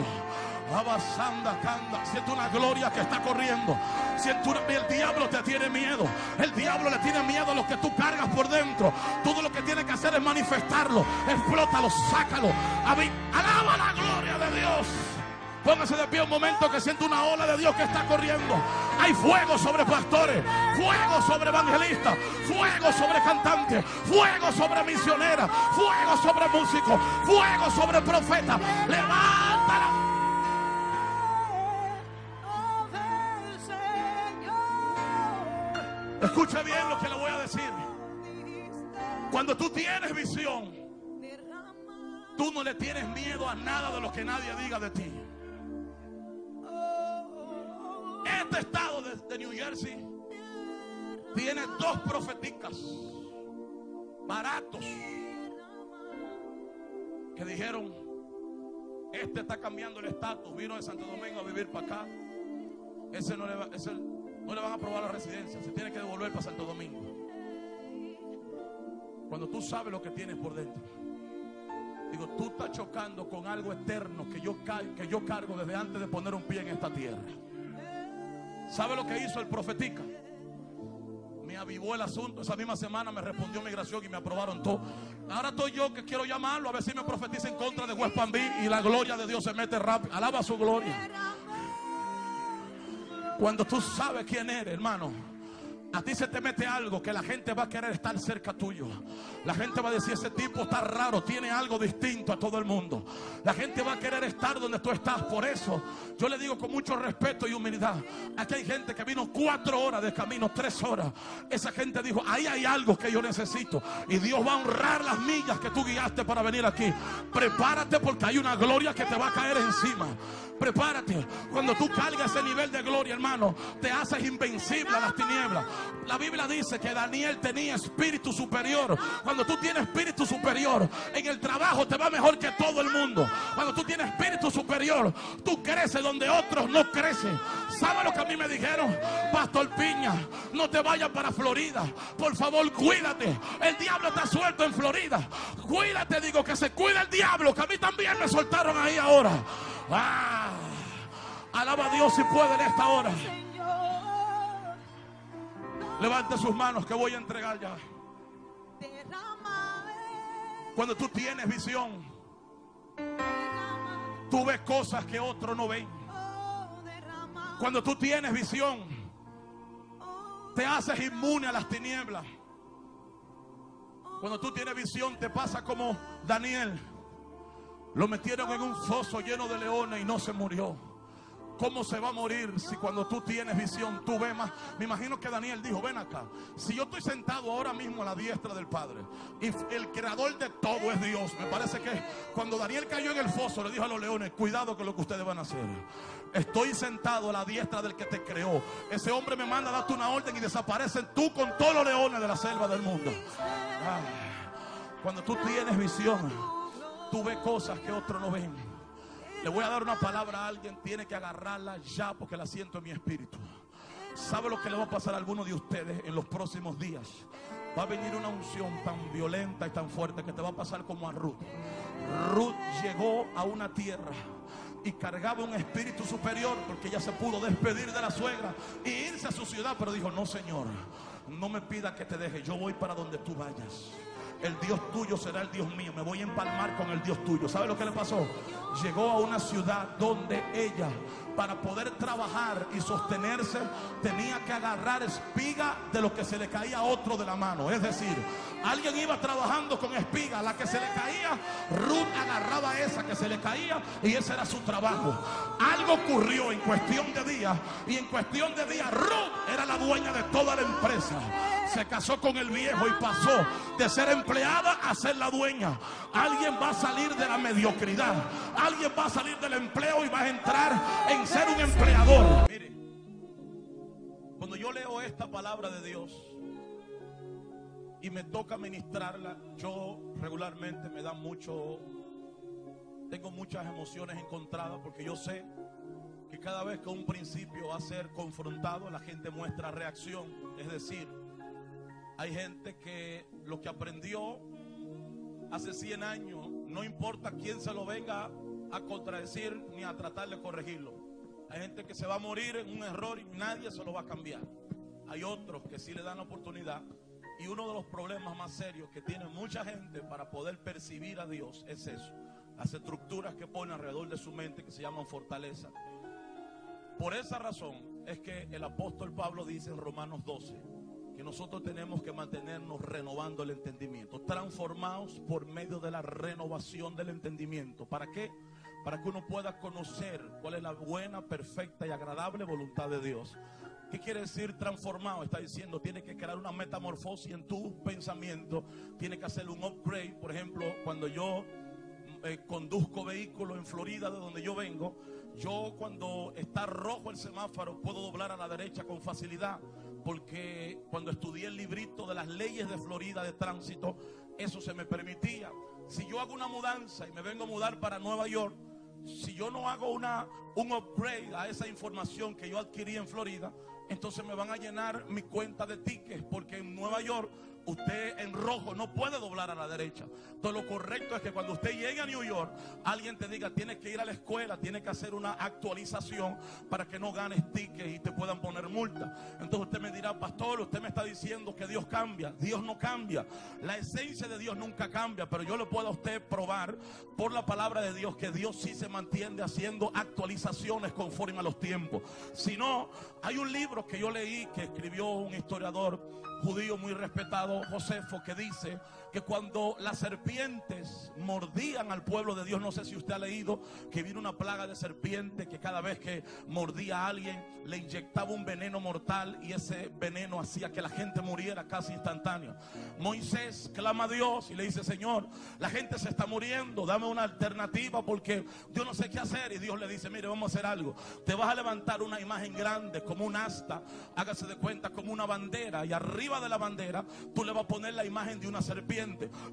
Abasanda, canda. Siento una gloria que está corriendo. Siento el diablo te tiene miedo. El diablo le tiene miedo a lo que tú cargas por dentro. Todo lo que tiene que hacer es manifestarlo. Explótalo, sácalo. Alaba la gloria de Dios. Póngase de pie un momento que siento una ola de Dios que está corriendo. Hay fuego sobre pastores, fuego sobre evangelistas, fuego sobre cantantes, fuego sobre misioneras, fuego sobre músicos, fuego sobre profetas. Levántala. Escucha bien lo que le voy a decir. Cuando tú tienes visión, tú no le tienes miedo a nada de lo que nadie diga de ti. Este estado de, New Jersey tiene dos profeticas baratos que dijeron, este está cambiando el estatus, vino de Santo Domingo a vivir para acá. Ese no le, va, ese no le van a aprobar la residencia, se tiene que devolver para Santo Domingo. Cuando tú sabes lo que tienes por dentro. Digo, tú estás chocando con algo eterno que yo, que yo cargo desde antes de poner un pie en esta tierra. ¿Sabe lo que hizo el profetica? Me avivó el asunto. Esa misma semana me respondió migración y me aprobaron todo. Ahora estoy yo que quiero llamarlo a ver si me profetiza en contra de West Palm y la gloria de Dios se mete rápido. Alaba su gloria. Cuando tú sabes quién eres, hermano. A ti se te mete algo que la gente va a querer estar cerca tuyo. La gente va a decir, ese tipo está raro, tiene algo distinto a todo el mundo. La gente va a querer estar donde tú estás. Por eso yo le digo con mucho respeto y humildad. Aquí hay gente que vino cuatro horas de camino, tres horas. Esa gente dijo, ahí hay algo que yo necesito. Y Dios va a honrar las millas que tú guiaste para venir aquí. Prepárate porque hay una gloria que te va a caer encima. Prepárate. Cuando tú cargas ese nivel de gloria, hermano, te haces invencible a las tinieblas. La Biblia dice que Daniel tenía espíritu superior. Cuando tú tienes espíritu superior, en el trabajo te va mejor que todo el mundo. Cuando tú tienes espíritu superior, tú creces donde otros no crecen. ¿Sabe lo que a mí me dijeron? Pastor Piña, no te vayas para Florida. Por favor, cuídate. El diablo está suelto en Florida. Cuídate, digo que se cuida el diablo, que a mí también me soltaron ahí ahora. Ah, alaba a Dios si puede en esta hora. Levante sus manos que voy a entregar ya. Cuando tú tienes visión, tú ves cosas que otros no ven. Cuando tú tienes visión, te haces inmune a las tinieblas. Cuando tú tienes visión, te pasa como Daniel. Lo metieron en un foso lleno de leones y no se murió. ¿Cómo se va a morir si cuando tú tienes visión tú ves más? Me imagino que Daniel dijo, ven acá, si yo estoy sentado ahora mismo a la diestra del Padre y el creador de todo es Dios, me parece que cuando Daniel cayó en el foso le dijo a los leones, cuidado con lo que ustedes van a hacer. Estoy sentado a la diestra del que te creó. Ese hombre me manda a darte una orden y desaparecen tú con todos los leones de la selva del mundo. cuando tú tienes visión, tú ves cosas que otros no ven. Le voy a dar una palabra a alguien, tiene que agarrarla ya porque la siento en mi espíritu. ¿Sabe lo que le va a pasar a alguno de ustedes en los próximos días? Va a venir una unción tan violenta y tan fuerte que te va a pasar como a Ruth. Ruth llegó a una tierra y cargaba un espíritu superior porque ella se pudo despedir de la suegra e irse a su ciudad, pero dijo, no Señor, no me pida que te deje, yo voy para donde tú vayas el Dios tuyo será el Dios mío. Me voy a empalmar con el Dios tuyo. ¿Sabe lo que le pasó? Llegó a una ciudad donde ella, para poder trabajar y sostenerse, tenía que agarrar espiga de lo que se le caía a otro de la mano. Es decir, alguien iba trabajando con espiga, la que se le caía, Ruth agarraba esa que se le caía y ese era su trabajo. Algo ocurrió en cuestión de días y en cuestión de días Ruth era la dueña de toda la empresa se casó con el viejo y pasó de ser empleada a ser la dueña. Alguien va a salir de la mediocridad. Alguien va a salir del empleo y va a entrar en ser un empleador. Mire, cuando yo leo esta palabra de Dios y me toca ministrarla, yo regularmente me da mucho, tengo muchas emociones encontradas porque yo sé que cada vez que un principio va a ser confrontado, la gente muestra reacción. Es decir, hay gente que lo que aprendió hace 100 años, no importa quién se lo venga a contradecir ni a tratar de corregirlo. Hay gente que se va a morir en un error y nadie se lo va a cambiar. Hay otros que sí le dan oportunidad. Y uno de los problemas más serios que tiene mucha gente para poder percibir a Dios es eso. Las estructuras que pone alrededor de su mente que se llaman fortaleza. Por esa razón es que el apóstol Pablo dice en Romanos 12, que nosotros tenemos que mantenernos renovando el entendimiento, transformados por medio de la renovación del entendimiento. ¿Para qué? Para que uno pueda conocer cuál es la buena, perfecta y agradable voluntad de Dios. ¿Qué quiere decir transformado? Está diciendo, tiene que crear una metamorfosis en tu pensamiento, tiene que hacer un upgrade. Por ejemplo, cuando yo eh, conduzco vehículos en Florida, de donde yo vengo, yo cuando está rojo el semáforo puedo doblar a la derecha con facilidad, porque cuando estudié el librito de las leyes de Florida de tránsito, eso se me permitía. Si yo hago una mudanza y me vengo a mudar para Nueva York, si yo no hago una, un upgrade a esa información que yo adquirí en Florida, entonces me van a llenar mi cuenta de tickets, porque en Nueva York usted en rojo no puede doblar a la derecha. Entonces lo correcto es que cuando usted llegue a New York, alguien te diga, tienes que ir a la escuela, tienes que hacer una actualización para que no ganes tickets y te puedan poner multa. Entonces usted me dirá, pastor, usted me está diciendo que Dios cambia. Dios no cambia. La esencia de Dios nunca cambia, pero yo le puedo a usted probar por la palabra de Dios que Dios sí se mantiene haciendo actualizaciones conforme a los tiempos. Si no, hay un libro que yo leí que escribió un historiador judío muy respetado, Josefo, que dice que cuando las serpientes mordían al pueblo de Dios, no sé si usted ha leído que vino una plaga de serpiente que cada vez que mordía a alguien le inyectaba un veneno mortal y ese veneno hacía que la gente muriera casi instantáneo. Moisés clama a Dios y le dice, Señor, la gente se está muriendo, dame una alternativa porque yo no sé qué hacer. Y Dios le dice, mire, vamos a hacer algo. Te vas a levantar una imagen grande como un asta, hágase de cuenta como una bandera y arriba de la bandera tú le vas a poner la imagen de una serpiente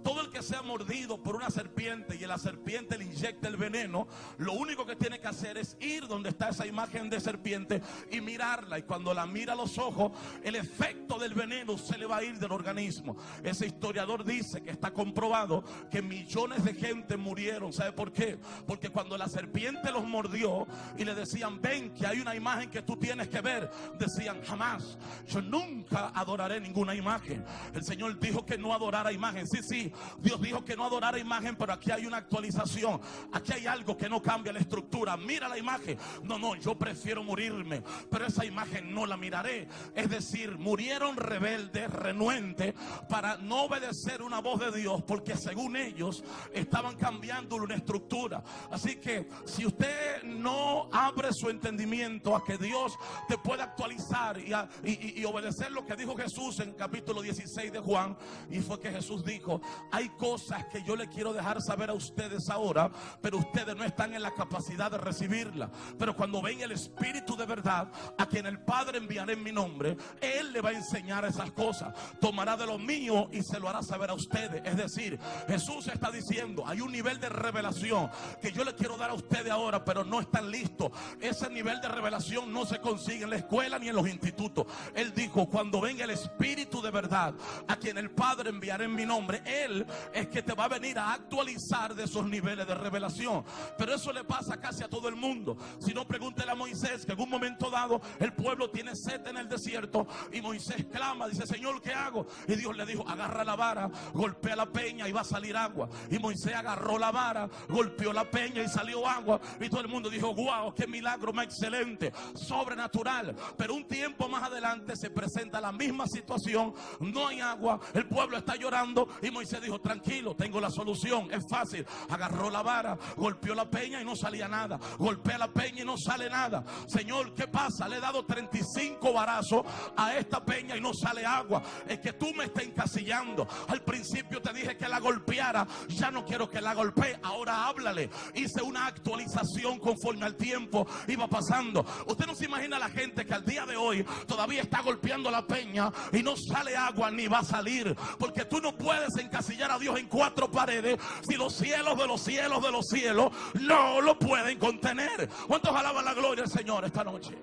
todo el que sea mordido por una serpiente y la serpiente le inyecta el veneno, lo único que tiene que hacer es ir donde está esa imagen de serpiente y mirarla. Y cuando la mira a los ojos, el efecto del veneno se le va a ir del organismo. Ese historiador dice que está comprobado que millones de gente murieron. ¿Sabe por qué? Porque cuando la serpiente los mordió y le decían, ven que hay una imagen que tú tienes que ver, decían, jamás, yo nunca adoraré ninguna imagen. El Señor dijo que no adorara imagen Sí, sí, Dios dijo que no adorara imagen, pero aquí hay una actualización. Aquí hay algo que no cambia la estructura. Mira la imagen. No, no, yo prefiero morirme, pero esa imagen no la miraré. Es decir, murieron rebeldes, renuentes, para no obedecer una voz de Dios, porque según ellos estaban cambiando una estructura. Así que si usted no abre su entendimiento a que Dios te pueda actualizar y, y obedecer lo que dijo Jesús en capítulo 16 de Juan, y fue que Jesús dijo, hay cosas que yo le quiero dejar saber a ustedes ahora, pero ustedes no están en la capacidad de recibirla. Pero cuando ven el Espíritu de verdad, a quien el Padre enviará en mi nombre, Él le va a enseñar esas cosas. Tomará de lo mío y se lo hará saber a ustedes. Es decir, Jesús está diciendo, hay un nivel de revelación que yo le quiero dar a ustedes ahora, pero no están listos. Ese nivel de revelación no se consigue en la escuela ni en los institutos. Él dijo, cuando venga el Espíritu de verdad, a quien el Padre enviará en mi nombre, nombre, Él es que te va a venir a actualizar de esos niveles de revelación. Pero eso le pasa casi a todo el mundo. Si no, pregúntele a Moisés que en un momento dado el pueblo tiene sed en el desierto y Moisés clama, dice, Señor, ¿qué hago? Y Dios le dijo, agarra la vara, golpea la peña y va a salir agua. Y Moisés agarró la vara, golpeó la peña y salió agua. Y todo el mundo dijo, wow, qué milagro más excelente, sobrenatural. Pero un tiempo más adelante se presenta la misma situación, no hay agua, el pueblo está llorando y Moisés dijo, tranquilo, tengo la solución, es fácil. Agarró la vara, golpeó la peña y no salía nada. Golpea la peña y no sale nada. Señor, ¿qué pasa? Le he dado 35 varazos a esta peña y no sale agua. Es que tú me estás encasillando. Al principio te dije que la golpeara, ya no quiero que la golpee. Ahora háblale. Hice una actualización conforme al tiempo iba pasando. Usted no se imagina la gente que al día de hoy todavía está golpeando la peña y no sale agua ni va a salir. Porque tú no puedes puedes encasillar a Dios en cuatro paredes si los cielos de los cielos de los cielos no lo pueden contener. ¿Cuántos alaban la gloria del Señor esta noche?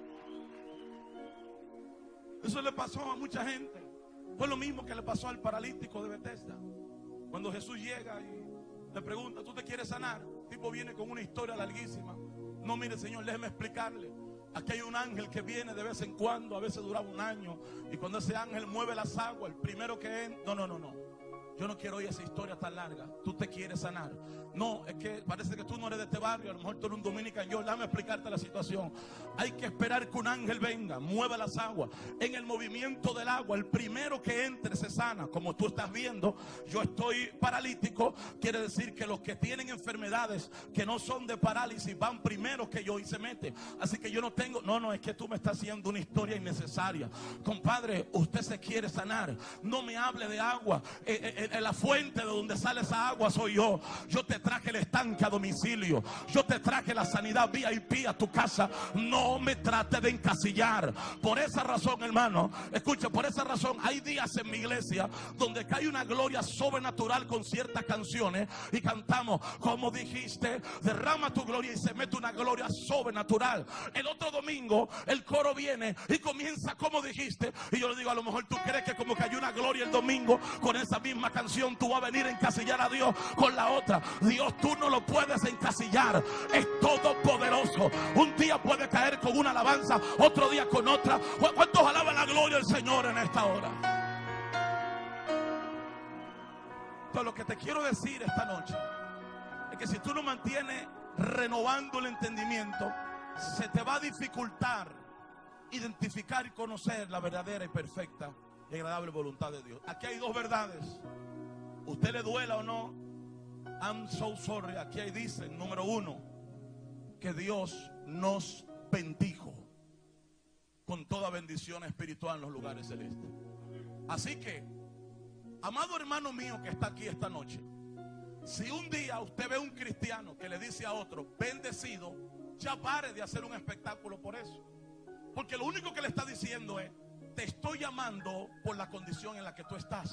Eso le pasó a mucha gente. Fue lo mismo que le pasó al paralítico de Bethesda. Cuando Jesús llega y le pregunta, ¿tú te quieres sanar? El tipo viene con una historia larguísima. No, mire, Señor, déjeme explicarle. Aquí hay un ángel que viene de vez en cuando, a veces dura un año. Y cuando ese ángel mueve las aguas, el primero que entra. No, no, no, no. Yo no quiero oír esa historia tan larga. Tú te quieres sanar. No, es que parece que tú no eres de este barrio. A lo mejor tú eres un dominicano. Yo, dame explicarte la situación. Hay que esperar que un ángel venga, mueva las aguas. En el movimiento del agua, el primero que entre se sana. Como tú estás viendo, yo estoy paralítico. Quiere decir que los que tienen enfermedades que no son de parálisis van primero que yo y se meten. Así que yo no tengo. No, no, es que tú me estás haciendo una historia innecesaria. Compadre, usted se quiere sanar. No me hable de agua. Eh, eh, en la fuente de donde sale esa agua soy yo. Yo te traje el estanque a domicilio. Yo te traje la sanidad VIP a tu casa. No me trate de encasillar. Por esa razón, hermano, escucha, por esa razón hay días en mi iglesia donde cae una gloria sobrenatural con ciertas canciones y cantamos, como dijiste, derrama tu gloria y se mete una gloria sobrenatural. El otro domingo el coro viene y comienza como dijiste. Y yo le digo, a lo mejor tú crees que como que hay una gloria el domingo con esa misma canción, tú vas a venir a encasillar a Dios con la otra. Dios, tú no lo puedes encasillar. Es todopoderoso. Un día puede caer con una alabanza, otro día con otra. ¿Cuántos alaban la gloria del Señor en esta hora? Entonces, lo que te quiero decir esta noche es que si tú no mantienes renovando el entendimiento, se te va a dificultar identificar y conocer la verdadera y perfecta y agradable voluntad de Dios. Aquí hay dos verdades. Usted le duela o no, I'm so sorry. Aquí hay dicen, número uno, que Dios nos bendijo con toda bendición espiritual en los lugares celestes. Así que, amado hermano mío que está aquí esta noche, si un día usted ve un cristiano que le dice a otro, bendecido, ya pare de hacer un espectáculo por eso. Porque lo único que le está diciendo es, te estoy llamando por la condición en la que tú estás.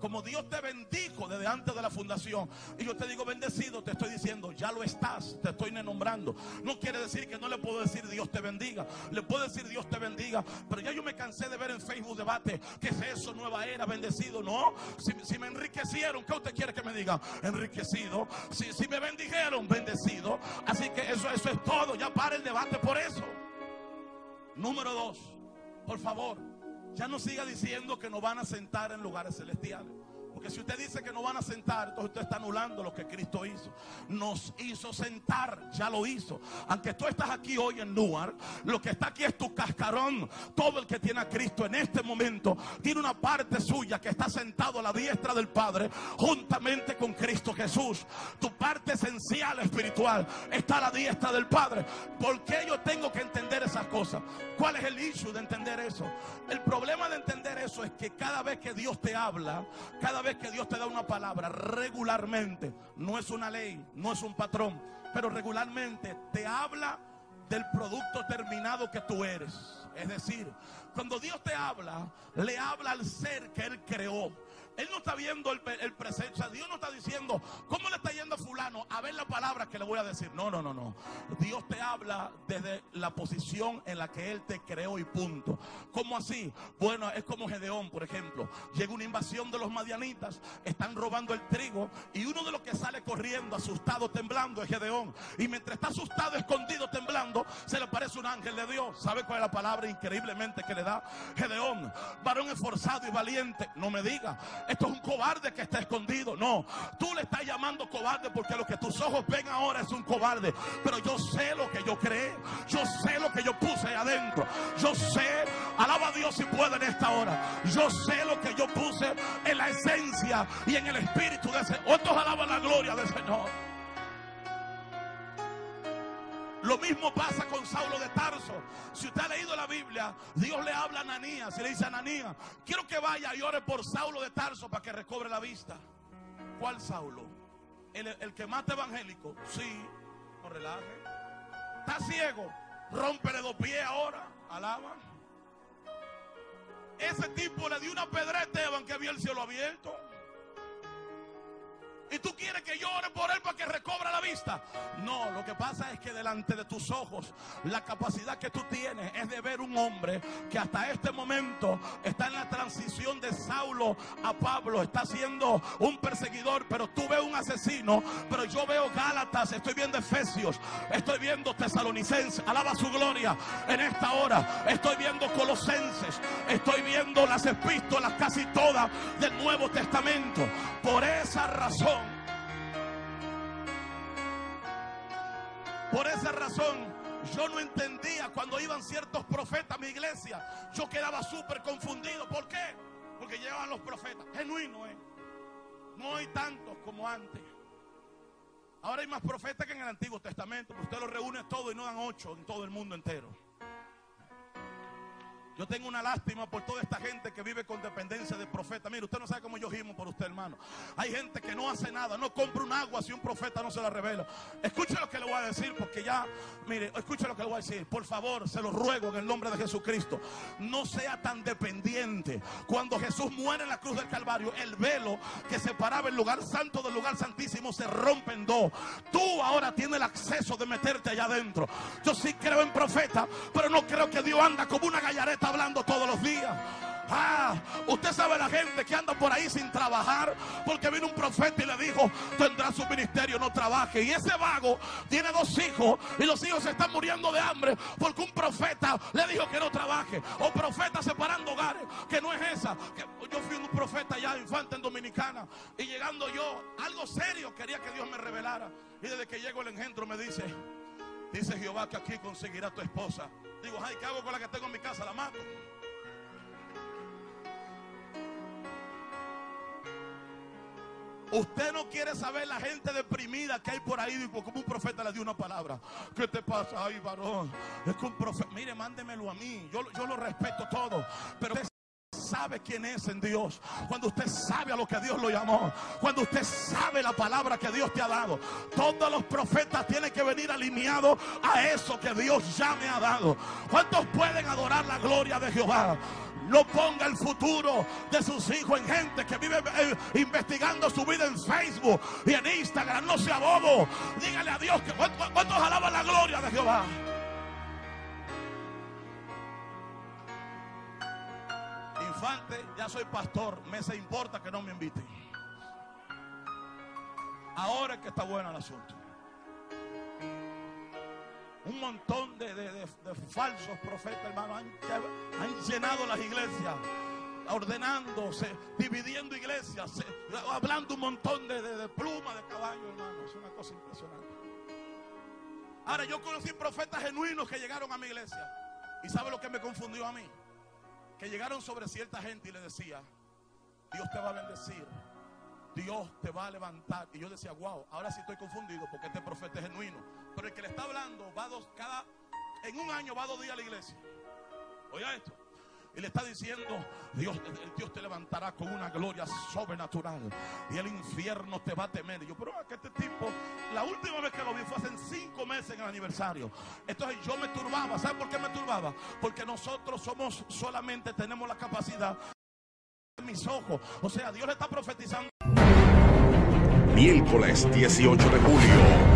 Como Dios te bendijo desde antes de la fundación. Y yo te digo bendecido, te estoy diciendo, ya lo estás, te estoy nombrando. No quiere decir que no le puedo decir Dios te bendiga. Le puedo decir Dios te bendiga. Pero ya yo me cansé de ver en Facebook debate, ¿qué es eso? Nueva era, bendecido. No, si, me enriquecieron, ¿qué usted quiere que me diga? Enriquecido. Si, si me bendijeron, bendecido. Así que eso, eso es todo. Ya para el debate por eso. Número dos, por favor, ya no siga diciendo que nos van a sentar en lugares celestiales. Si usted dice que no van a sentar, entonces usted está anulando lo que Cristo hizo. Nos hizo sentar, ya lo hizo. Aunque tú estás aquí hoy en Newark, lo que está aquí es tu cascarón. Todo el que tiene a Cristo en este momento tiene una parte suya que está sentado a la diestra del Padre juntamente con Cristo Jesús. Tu parte esencial espiritual está a la diestra del Padre. ¿Por qué yo tengo que entender esas cosas? ¿Cuál es el issue de entender eso? El problema de entender eso es que cada vez que Dios te habla, cada vez que Dios te da una palabra regularmente, no es una ley, no es un patrón, pero regularmente te habla del producto terminado que tú eres. Es decir, cuando Dios te habla, le habla al ser que Él creó. Él no está viendo el, presente. Dios no está diciendo, ¿cómo le está yendo a fulano? A ver la palabra que le voy a decir. No, no, no, no. Dios te habla desde la posición en la que Él te creó y punto. ¿Cómo así? Bueno, es como Gedeón, por ejemplo. Llega una invasión de los madianitas, están robando el trigo y uno de los que sale corriendo, asustado, temblando, es Gedeón. Y mientras está asustado, escondido, temblando, se le aparece un ángel de Dios. ¿Sabe cuál es la palabra increíblemente que le da? Gedeón, varón esforzado y valiente. No me diga esto es un cobarde que está escondido. No, tú le estás llamando cobarde porque lo que tus ojos ven ahora es un cobarde. Pero yo sé lo que yo creé. Yo sé lo que yo puse adentro. Yo sé, alaba a Dios si puede en esta hora. Yo sé lo que yo puse en la esencia y en el espíritu de ese. Otros alaban la gloria del Señor. Lo mismo pasa con Saulo de Tarso. Si usted ha leído la Biblia, Dios le habla a Ananías y le dice a Ananías, quiero que vaya y ore por Saulo de Tarso para que recobre la vista. ¿Cuál Saulo? El, que mata evangélico. Sí, no relaje. Está ciego. Rómpele dos pies ahora. Alaba. Ese tipo le dio una pedra a Esteban que vio el cielo abierto. Y tú quieres que llore por él para que recobra la vista. No, lo que pasa es que delante de tus ojos, la capacidad que tú tienes es de ver un hombre que hasta este momento está en la transición de Saulo a Pablo. Está siendo un perseguidor, pero tú ves un asesino. Pero yo veo Gálatas, estoy viendo Efesios, estoy viendo Tesalonicenses. Alaba su gloria en esta hora. Estoy viendo Colosenses, estoy viendo las epístolas casi todas del Nuevo Testamento. Por esa razón por esa razón, yo no entendía cuando iban ciertos profetas a mi iglesia. Yo quedaba súper confundido. ¿Por qué? Porque llegaban los profetas. Genuino, ¿eh? No hay tantos como antes. Ahora hay más profetas que en el Antiguo Testamento. usted los reúne todo y no dan ocho en todo el mundo entero. Yo tengo una lástima por toda esta gente que vive con dependencia de profeta. Mire, usted no sabe cómo yo gimo por usted, hermano. Hay gente que no hace nada, no compra un agua si un profeta no se la revela. Escuche lo que le voy a decir, porque ya, mire, escuche lo que le voy a decir. Por favor, se lo ruego en el nombre de Jesucristo. No sea tan dependiente. Cuando Jesús muere en la cruz del Calvario, el velo que separaba el lugar santo del lugar santísimo se rompe en dos. Tú ahora tienes el acceso de meterte allá adentro. Yo sí creo en profeta, pero no creo que Dios anda como una gallareta hablando todos los días. Ah, usted sabe la gente que anda por ahí sin trabajar porque vino un profeta y le dijo, tendrá su ministerio, no trabaje. Y ese vago tiene dos hijos y los hijos se están muriendo de hambre porque un profeta le dijo que no trabaje. O profeta separando hogares, que no es esa. yo fui un profeta ya infante en Dominicana y llegando yo, algo serio quería que Dios me revelara. Y desde que llego el engendro me dice, dice Jehová que aquí conseguirá tu esposa. Digo, ay, ¿qué hago con la que tengo en mi casa? La mato. Usted no quiere saber la gente deprimida que hay por ahí, como un profeta le dio una palabra. ¿Qué te pasa? Ay, varón. Es que un profeta, mire, mándemelo a mí. Yo, yo lo respeto todo. Pero sabe quién es en Dios. Cuando usted sabe a lo que Dios lo llamó. Cuando usted sabe la palabra que Dios te ha dado. Todos los profetas tienen que venir alineados a eso que Dios ya me ha dado. ¿Cuántos pueden adorar la gloria de Jehová? No ponga el futuro de sus hijos en gente que vive eh, investigando su vida en Facebook y en Instagram. No sea bobo. Dígale a Dios que cuántos alaban la gloria de Jehová. Ya soy pastor. Me se importa que no me inviten. Ahora es que está bueno el asunto un montón de, falsos profetas, hermano, han, llenado las iglesias ordenándose, dividiendo iglesias, hablando un montón de, de, plumas de caballo, hermano. Es una cosa impresionante. Ahora, yo conocí profetas genuinos que llegaron a mi iglesia. ¿Y sabe lo que me confundió a mí? Que llegaron sobre cierta gente y le decía, Dios te va a bendecir. Dios te va a levantar. Y yo decía, wow, ahora sí estoy confundido porque este profeta es genuino. Pero el que le está hablando va dos, cada, en un año va dos días a la iglesia. Oiga esto. Y le está diciendo, Dios, Dios te levantará con una gloria sobrenatural. Y el infierno te va a temer. Y yo, pero que este tipo, la última vez que lo vi fue hace cinco meses en el aniversario. Entonces yo me turbaba. ¿Sabe por qué me turbaba? Porque nosotros somos solamente, tenemos la capacidad de mis ojos. O sea, Dios le está profetizando. Miércoles 18 de julio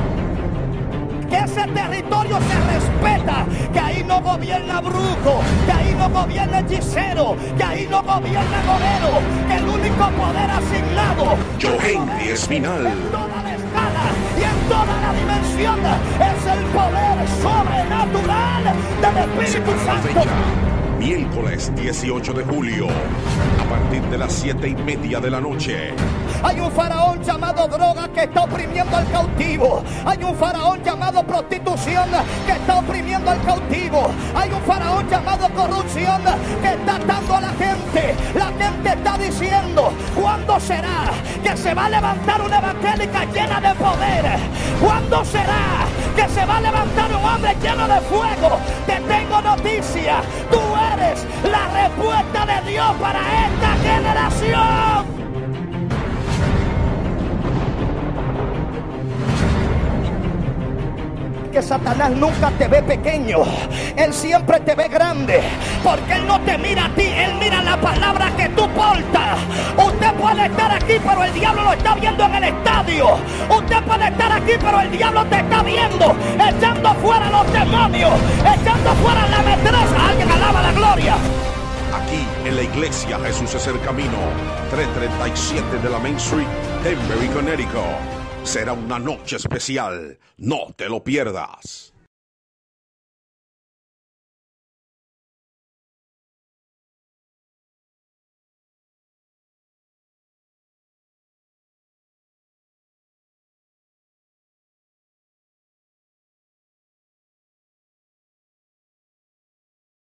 que ese territorio se respeta, que ahí no gobierna brujo, que ahí no gobierna hechicero, que ahí no gobierna gobero, que el único poder asignado Henry Espinal en toda la escala y en toda la dimensión es el poder sobrenatural del Espíritu Santo miércoles 18 de julio, a partir de las 7 y media de la noche. Hay un faraón llamado droga que está oprimiendo al cautivo. Hay un faraón llamado prostitución que está oprimiendo al cautivo. Hay un faraón llamado corrupción que está atando a la gente. La gente está diciendo, ¿cuándo será que se va a levantar una evangélica llena de poder? ¿Cuándo será que se va a levantar un hombre lleno de fuego? Te tengo noticia. Tú eres la respuesta de Dios para esta generación. Que Satanás nunca te ve pequeño. Él siempre te ve grande. Porque Él no te mira a ti, Él mira la palabra que tú portas. Usted puede estar aquí, pero el diablo lo está viendo en el estadio. Usted puede estar aquí, pero el diablo te está viendo. Echando fuera los demonios. Echando fuera la metralla. Alguien alaba la gloria. Aquí en la iglesia Jesús es el camino. 337 de la Main Street, Denver, Connecticut será una noche especial. No te lo pierdas.